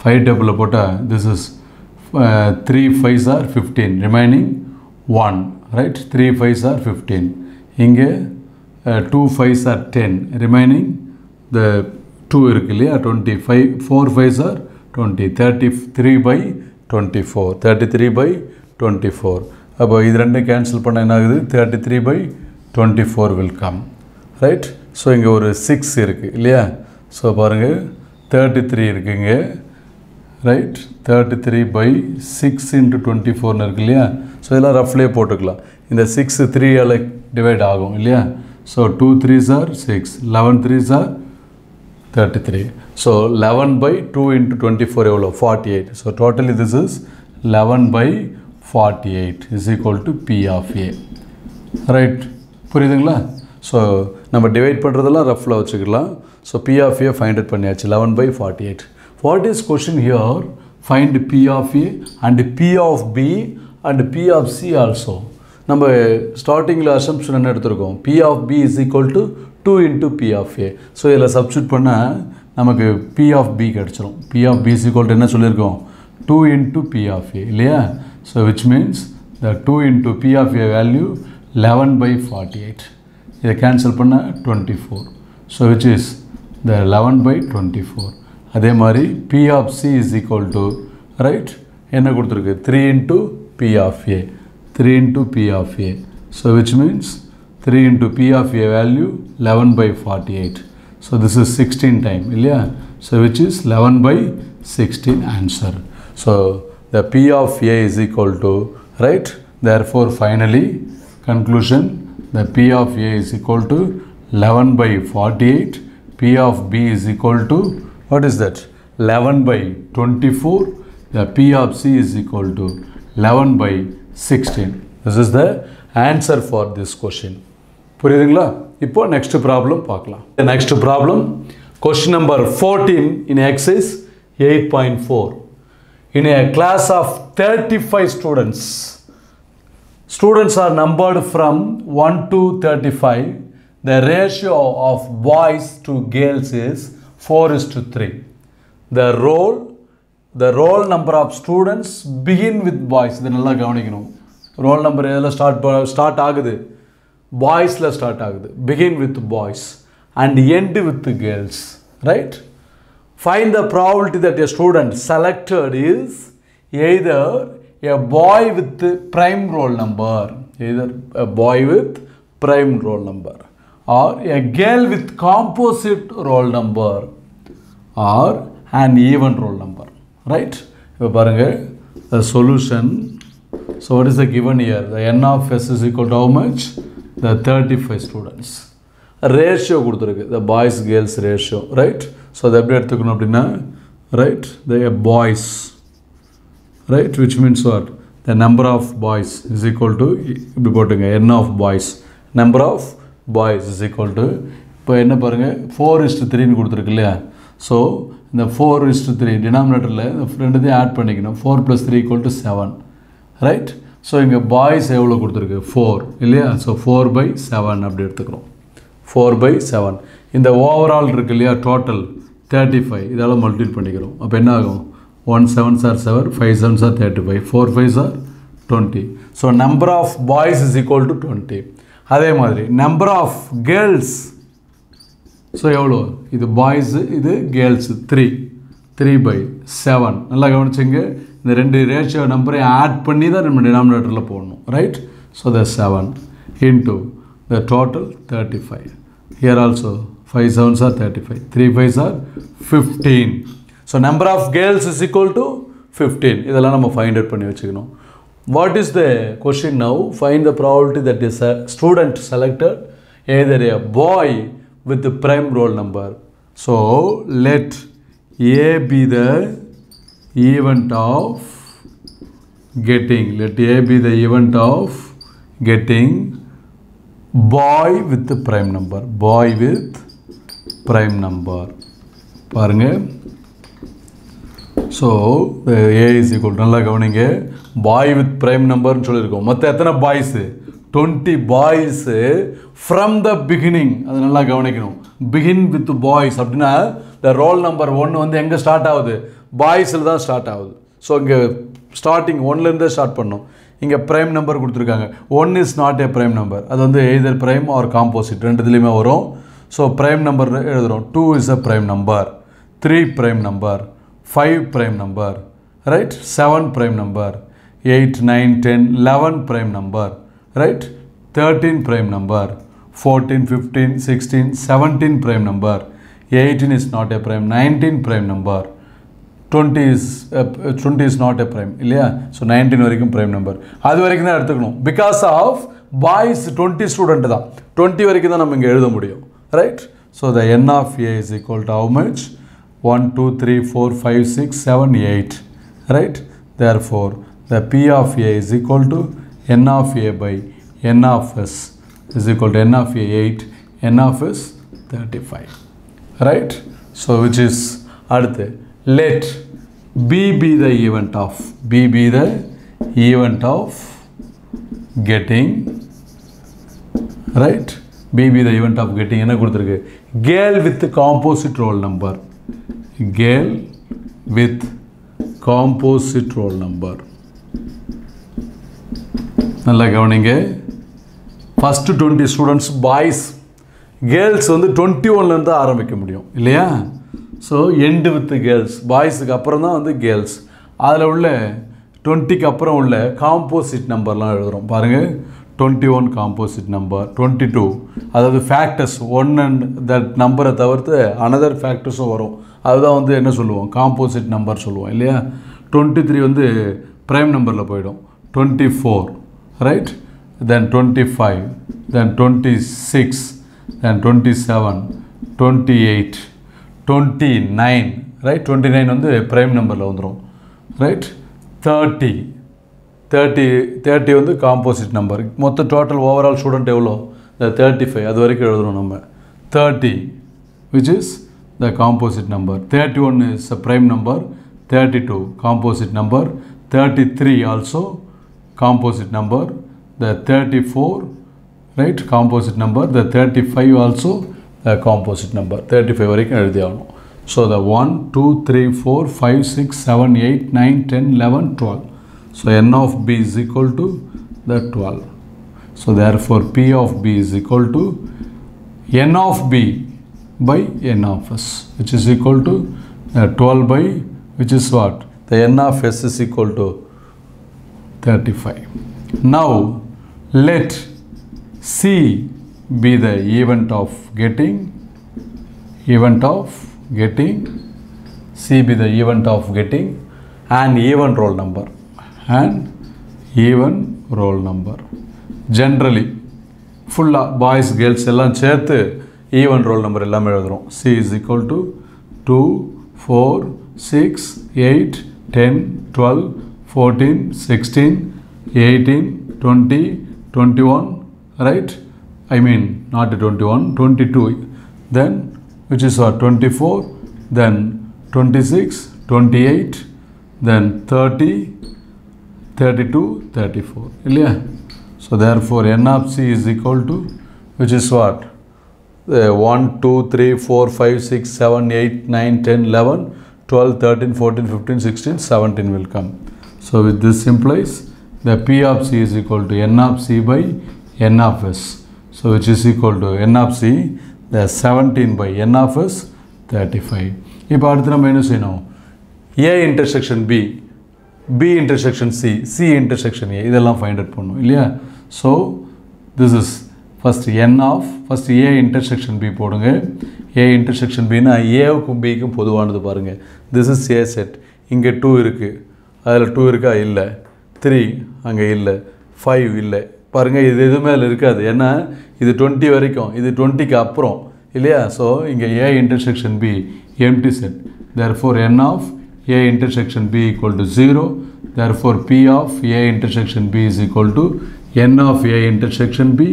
five டேபிளில் போட்டால் this is three fives are fifteen remaining one right three five are fifteen இங்கே two fives are ten remaining the two இருக்கு இல்லையா? Twenty five four fives are twenty thirty three by twenty four thirty three by twenty four அப்போ இது ரெண்டும் cancel பண்ண என்ன ஆகுது? Thirty three by twenty four will come right so இங்கே ஒரு சிக்ஸ் இருக்குது இல்லையா? ஸோ பாருங்கள் தேர்ட்டி த்ரீ இருக்குங்க right thirty three by six into twenty ஃபோர்னு இருக்கு இல்லையா ஸோ இதெல்லாம் ரஃப்லேயே போட்டுக்கலாம். இந்த சிக்ஸ் த்ரீயால் டிவைட் ஆகும் இல்லையா? So two three are six eleven three are thirty three so eleven by two into twenty four எவ்வளோ? Forty eight so totally this is eleven by forty eight is equal to P of A right புரியுதுங்களா? So நம்ம divide பண்ணுறதெல்லாம் ரஃப்பில் வச்சுக்கலாம். So P of A find out பண்ணியாச்சு. Eleven by forty eight What is question here? Find P of A and P of B and P of C also நம்ம ஸ்டார்டிங்கில் assumption என்ன எடுத்திருக்கோம்? P of B is equal to two into P of A so இதில் substitute பண்ணால் நமக்கு P of B கிடச்சிரும். P of B is equal to என்ன சொல்லியிருக்கோம்? Two into P of A இல்லையா? So which means the two into P of A value eleven by forty eight இதை cancel பண்ண twenty four so which is the eleven by twenty four அதே மாதிரி P of C is equal to right என்ன கொடுத்துருக்கு? Three into P of A three into P of A so which means three into P of A value eleven by forty eight so this is sixteen time இல்லையா? So which is eleven by sixteen answer so the P of A is equal to right therefore finally conclusion the p of a is equal to 11 by 48 p of b is equal to what is that 11 by 24 the p of c is equal to 11 by 16 this is the answer for this question புரியுதுங்களா இப்போ next problem பார்க்கலாம் next problem question number fourteen in exercise eight point four in a class of 35 students Students are numbered from 1 to 35. The ratio of boys to girls is four is to three the roll the roll number of students begin with boys இதை நல்லா கவனிக்கணும் roll number எதில் start start ஆகுது பாய்ஸில் start ஆகுது begin with boys and end with girls right find the probability that a student selected is either a boy with prime roll number either boy with prime roll number or a girl with composite roll number or an even roll number right இப்போ பாருங்க the solution so what is the given here the n of s is equal to how much the 35 students ratio கொடுத்துருக்கு the boys girls ratio right so அதை எப்படி எடுத்துக்கணும் அப்படின்னா right the boys right which means what the number of boys is equal to இப்படி போட்டுங்க n of boys number of boys is equal to இப்போ என்ன பாருங்கள் ஃபோர் இஸ்ட்டு த்ரீன்னு கொடுத்துருக்கு இல்லையா? ஸோ இந்த ஃபோர் இஸ்டு த்ரீ டினாமினேட்டரில் இந்த ரெண்டுத்தையும் ஆட் பண்ணிக்கணும். Four plus three equal to seven right so இங்கே பாய்ஸ் எவ்வளோ கொடுத்துருக்கு? ஃபோர் இல்லையா? ஸோ ஃபோர் பை செவன் அப்படி எடுத்துக்கிறோம். ஃபோர் பை செவன் இந்த ஓவரால் இருக்கு இல்லையா? டோட்டல் தேர்ட்டி ஃபைவ் இதெல்லாம் மல்டிபிள் பண்ணிக்கிறோம். அப்போ என்ன ஆகும்? One sevens are seven five sevens are thirty five four five are twenty so number of boys is equal to twenty அதே மாதிரி நம்பர் ஆஃப் கேர்ள்ஸ் ஸோ எவ்வளோ இது பாய்ஸு இது girls three three by seven நல்லா கவனிச்சுங்க. இந்த ரெண்டு ratio நம்பரையும் ஆட் பண்ணி தான் நம்ம டினாமினேட்டரில் போடணும் right so the seven into the total thirty five here also five sevens are thirty five three fives are fifteen so number of girls is equal to fifteen இதெல்லாம் நம்ம ஃபைண்ட் அவுட் பண்ணி வச்சுக்கணும். What is the question now find the probability that is a student selected either a boy with the prime roll number. So let A be the event of getting, let A be the event of getting boy with the prime number, boy with prime number. பாருங்க so A is equal நல்லா கவனிங்க boy with prime நம்பர்னு சொல்லியிருக்கோம். மொத்தம் எத்தனை boys twenty boys from the beginning அது நல்லா கவனிக்கணும். பிகின் வித் பாய்ஸ் அப்படின்னா த ரோல் நம்பர் ஒன்று வந்து எங்கே ஸ்டார்ட் ஆகுது? பாய்ஸில் தான் ஸ்டார்ட் ஆகுது. ஸோ இங்கே ஸ்டார்டிங் ஒன்லேருந்தே ஸ்டார்ட் பண்ணோம் இங்கே ப்ரைம் நம்பர் கொடுத்துருக்காங்க. One is not a prime number அது வந்து எய்தர் ப்ரைம் ஆர் காம்போசிட் ரெண்டுத்துலேயுமே வரும். ஸோ ப்ரைம் நம்பர் எழுதுகிறோம் two is a prime number three prime number five prime number right seven prime number eight nine ten eleven prime number right? 13 prime number 14 15 16 17 prime number. 18 is not a prime 19 prime number 20 is uh, 20 is not prime இல்லையா? So nineteen வரைக்கும் prime number அது வரைக்கும் தான் எடுத்துக்கணும். Because of boys twenty student தான். Twenty வரைக்கும் தான் நம்ம இங்கே எழுத முடியும் right so the n of A is equal to how much one two three four five six seven eight right therefore the P of A is equal to n of a by n of s is equal to n of a 8 n of s 35 right so which is அடுத்து let b be the event of b be the event of getting right b be the event of getting என்ன கொடுத்துருக்கு girl with composite roll number girl with composite roll number நல்லா கவனிங்க. First twenty students boys girls வந்து twenty ஒன்லேருந்து ஆரம்பிக்க முடியும். இல்லையா? So end with girls பாய்ஸுக்கு அப்புறம் தான் வந்து கேர்ள்ஸ் அதில் உள்ள டுவெண்ட்டிக்கு அப்புறம் உள்ள காம்போசிட் நம்பர்லாம் எழுதுகிறோம் பாருங்கள் twenty one composite number twenty two அதாவது ஃபேக்டர்ஸ் ஒன் அண்ட் தட் நம்பரை தவிர்த்து அனதர் ஃபேக்டர்ஸும் வரும். அதுதான் வந்து என்ன சொல்லுவோம்? காம்போசிட் நம்பர் சொல்லுவோம். இல்லையா? டுவெண்ட்டி த்ரீ வந்து ப்ரைம் நம்பரில் போயிடும். Twenty four right? Then 25 then 26 then 27 28 29 right? 29 வந்து prime numberல வந்துரும் right? 30 தேர்ட்டி தேர்ட்டி வந்து composite number. மொத்த டோட்டல் ஓவரால் ஸ்டூடெண்ட் எவ்வளோ? இந்த தேர்ட்டி ஃபைவ் அது வரைக்கும் எழுதுறோம் நம்ம. Thirty which is the composite number thirty one is prime prime number thirty two composite number thirty three also composite number the 34 right composite number the 35 also a composite number 35 வரைக்கும் எழுதி ஆகணும் so the 1 2 3 4 5 6 7 8 9 10 11 12 so n of b is equal to the 12 so therefore p of b is equal to n of b by n of s which is equal to uh, 12 by which is what the n of s is equal to 35. Now let C be the event of getting, event of getting, C be the event of getting an even roll number, an even roll number. Generally, ஃபுல்லாக boys girls எல்லாம் சேர்த்து even roll number எல்லாமே எழுதுகிறோம் C is equal to two four six eight ten twelve 14, 16, 18, 20, 21, right? I mean not 21, 22. Then which is what 24, then 26, 28, then 30, 32, 34. Yeah. So therefore n of c is equal to which is what? Uh, 1, 2, 3, 4, 5, 6, 7, 8, 9, 10, 11, 12, 13, 14, 15, 16, 17 will come. So with this implies the P of C is equal to N of C by N of S. So which is equal to N of C, the 17 by N of S, 35. இப்போ அடுத்து நம்ம என்ன செய்யணும்? A intersection B B intersection C C intersection A இதெல்லாம் find out பண்ணணும் இல்லையா? So this is first n of first A intersection B போடுங்க. A intersection பின்னா ஏவுக்கும் பிக்கும் பொதுவானது பாருங்கள் திஸ் இஸ் ஏ செட் இங்கே டூ இருக்குது அதில் டூ இருக்கா? இல்லை. த்ரீ அங்கே இல்லை. ஃபைவ் இல்லை. பாருங்கள் இது எதுவுமே அதில் இருக்காது. ஏன்னா இது டுவெண்ட்டி வரைக்கும். இது டுவெண்ட்டிக்கு அப்புறம். இல்லையா? ஸோ இங்கே A intersection B empty set therefore n of A intersection B equal to zero therefore P of A intersection B is equal to n of A intersection B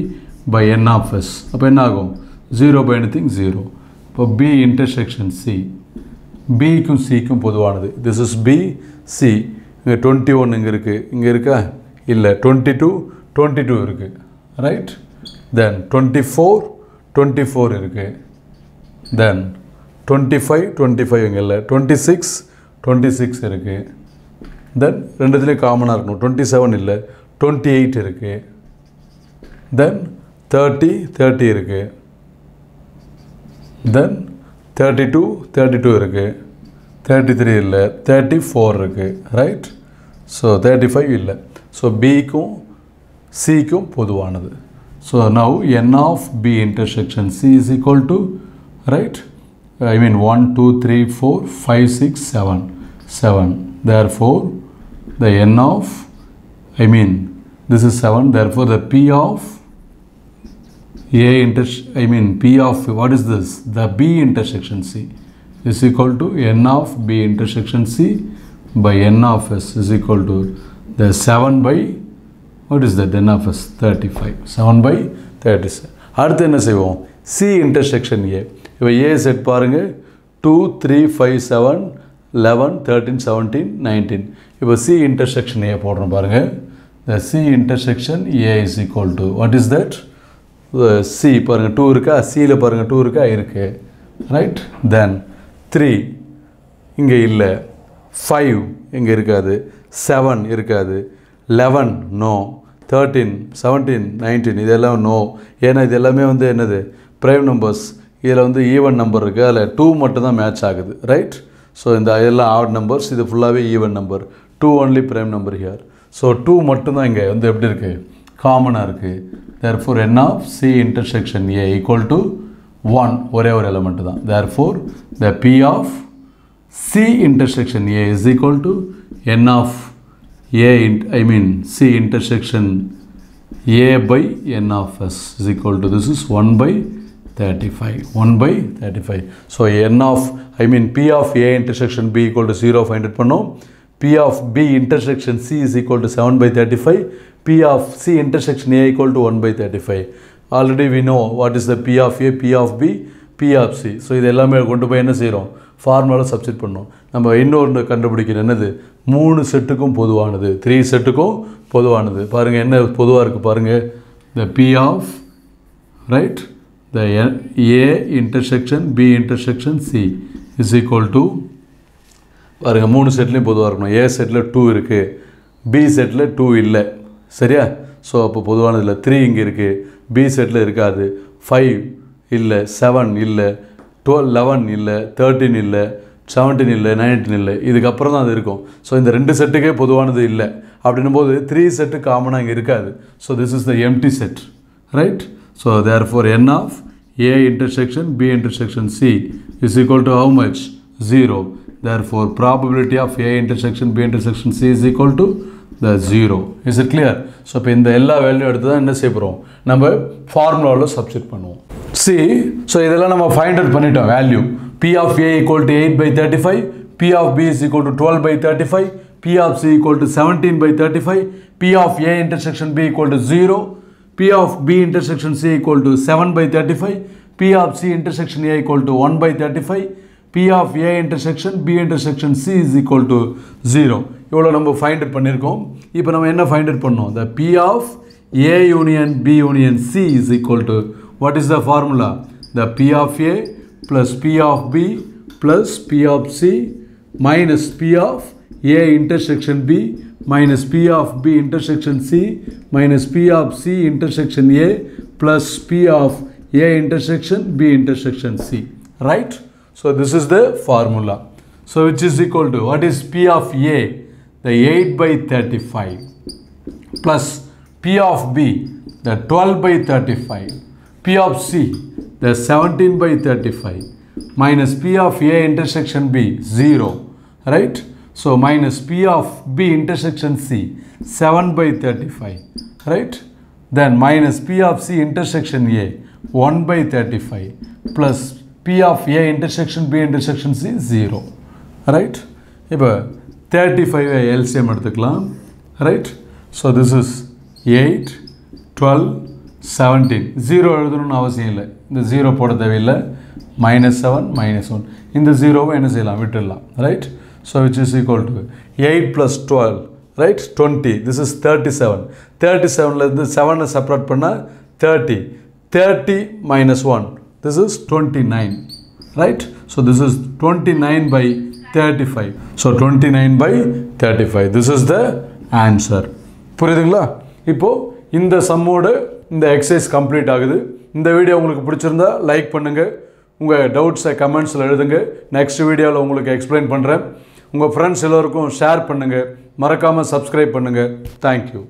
by n of S அப்போ என்ன ஆகும்? Zero by anything zero இப்போ B intersection C பிக்கும் சிக்கும் பொதுவானது. This is B C இங்கே twenty one இங்கே இருக்குது இங்கே இருக்கா? இல்லை டுவெண்ட்டி டூ டுவெண்ட்டி டூ இருக்குது right then twenty four twenty four இருக்குது then twenty five twenty five இங்கே இல்லை. டுவெண்ட்டி சிக்ஸ் டுவெண்ட்டி சிக்ஸ் இருக்குது தென் ரெண்டுத்துலேயும் காமனாக இருக்கணும். டுவெண்ட்டி செவன் இல்லை. டுவெண்ட்டி எயிட் இருக்குது தென் தேர்ட்டி தேர்ட்டி இருக்குது then thirty two thirty two இருக்குது தேர்ட்டி த்ரீ இல்லை. தேர்ட்டி ஃபோர் இருக்குது right ஸோ தேர்ட்டி ஃபைவ் இல்லை ஸோ பிக்கும் சிக்கும் பொதுவானது so now n of B intersection C is equal to right I mean one two three four five six seven seven therefore the n of I mean this is 7 therefore the p of a inter i mean p of what is this the b intersection c is equal to n of b intersection c by n of s is equal to the 7 by what is that n of s 35 7 by 37 அடுத்து என்ன செய்வோம்? C intersection A இப்போ A set பாருங்கள் two three five seven eleven thirteen seventeen nineteen இப்போ C intersection A போடுறோம் பாருங்கள் the C intersection A is equal to what is that C பாருங்கள் two இருக்கா? சியில் பாருங்கள் டூ இருக்கா? இருக்கு. ரைட் தென் த்ரீ இங்கே இல்லை. ஃபைவ் இங்கே இருக்காது. செவன் இருக்காது. Eleven no thirteen seventeen nineteen இதெல்லாம் நோ ஏன்னா இது எல்லாமே வந்து என்னது? ப்ரைம் நம்பர்ஸ் இதில் வந்து ஈவன் நம்பர் இருக்குது அதில் டூ மட்டும் தான் மேட்ச் ஆகுது. ரைட் ஸோ இந்த இதெல்லாம் ஆட் நம்பர்ஸ் இது ஃபுல்லாகவே even number two only prime number here so two மட்டும்தான் இங்கே. வந்து எப்படி இருக்குது காமனாக இருக்குது therefore n of C intersection A equal to one ஒரே ஒரு எலமெண்ட்டு தான். Therefore the P of C intersection A is equal to N of A in I mean C intersection A by N of S is equal to this is one by thirty five one by thirty five so N of I mean P of A intersection B equal to zero find out பண்ணோம் P of B intersection C is equal to 7 by 35. P of C intersection A equal to 1 by 35. Already we know what is the P of A, P of B, P of C. So இது எல்லாமே கொண்டு போய் என்ன செய்கிறோம் ஃபார்முலாவில் substitute பண்ணோம் நம்ம இன்னொன்று கண்டுபிடிக்கிற என்னது? மூணு செட்டுக்கும் பொதுவானது. த்ரீ செட்டுக்கும் பொதுவானது. பாருங்கள் என்ன பொதுவாக இருக்குது பாருங்கள் the P of right the A intersection B intersection C is equal to பாருங்கள் மூணு செட்லேயும் பொதுவாக இருக்கணும். ஏ செட்டில் டூ இருக்குது பி செட்டில் டூ இல்லை. சரியா? ஸோ அப்போ பொதுவானது இல்லை. த்ரீ இங்கே இருக்குது பி செட்டில் இருக்காது. ஃபைவ் இல்லை. செவன் இல்லை. டுவெல் லெவன் இல்லை தேர்ட்டின் இல்லை செவன்டீன் இல்லை நைன்டீன் இல்லை இதுக்கப்புறம் தான் அது இருக்கும். ஸோ இந்த ரெண்டு செட்டுக்கே பொதுவானது இல்லை. அப்படின்னும் போது த்ரீ செட்டு காமனாக இங்கே இருக்காது. So this is the empty set right so therefore n of A intersection B intersection C is equal to how much zero therefore probability of A intersection B intersection C is equal to the zero is it clear so இப்போ இந்த எல்லா value எடுத்து தான் என்ன செய்ய போகிறோம் நம்ம ஃபார்முலாவில் சப்ஸ்டிட் பண்ணுவோம். சி ஸோ இதெல்லாம் நம்ம ஃபைண்ட் அவுட் பண்ணிட்டோம் value P of A equal to 8 by 35 P of B is equal to 12 by 35 P of C equal to 17 by 35 P of A intersection B equal to 0 P of B intersection C equal to 7 by 35 P of C intersection A equal to 1 by 35 P of A intersection B intersection C is equal to 0 இவ்வளோ நம்ம find out பண்ணியிருக்கோம் இப்போ நம்ம என்ன find out பண்ணோம் the P of A union B union C is equal to what is the formula? The P of A plus P of B plus P of C minus P of A intersection B minus P of B intersection C minus P of C intersection A plus P of A intersection B intersection C. Right? So this is the formula. So which is equal to what is P of A? The 8 by 35 plus P of B, the 12 by 35, P of C, the 17 by 35 minus P of A intersection B, 0, right? So minus P of B intersection C, 7 by 35, right? Then minus P of C intersection A, 1 by 35 plus P of A intersection B intersection C, 0, right? இப்போ thirty five LCM எடுத்துக்கலாம் right so this is eight twelve seventeen zero எழுதணும்னு அவசியம் இல்லை. இந்த zero போட தேவையில்லை. Minus seven minus one இந்த ஜீரோவை என்ன செய்யலாம்? விட்டுடலாம். Right so which is equal to eight plus twelve right twenty this is thirty seven thirty செவன்லேருந்து செவனை செப்பரேட் பண்ணால் thirty thirty minus one this is twenty nine right so this is twenty nine by thirty five so twenty nine by thirty five this is the answer புரியுதுங்களா? இப்போது இந்த சம்மோட இந்த exercise complete ஆகுது. இந்த video உங்களுக்கு பிடிச்சிருந்தா like பண்ணுங்கள் உங்கள் டவுட்ஸை கமெண்ட்ஸில் எழுதுங்க. நெக்ஸ்ட் வீடியோவில் உங்களுக்கு எக்ஸ்பிளைன் பண்ணுறேன் உங்கள் ஃப்ரெண்ட்ஸ் எல்லோருக்கும் ஷேர் பண்ணுங்கள் மறக்காமல் சப்ஸ்கிரைப் பண்ணுங்கள் தேங்க்யூ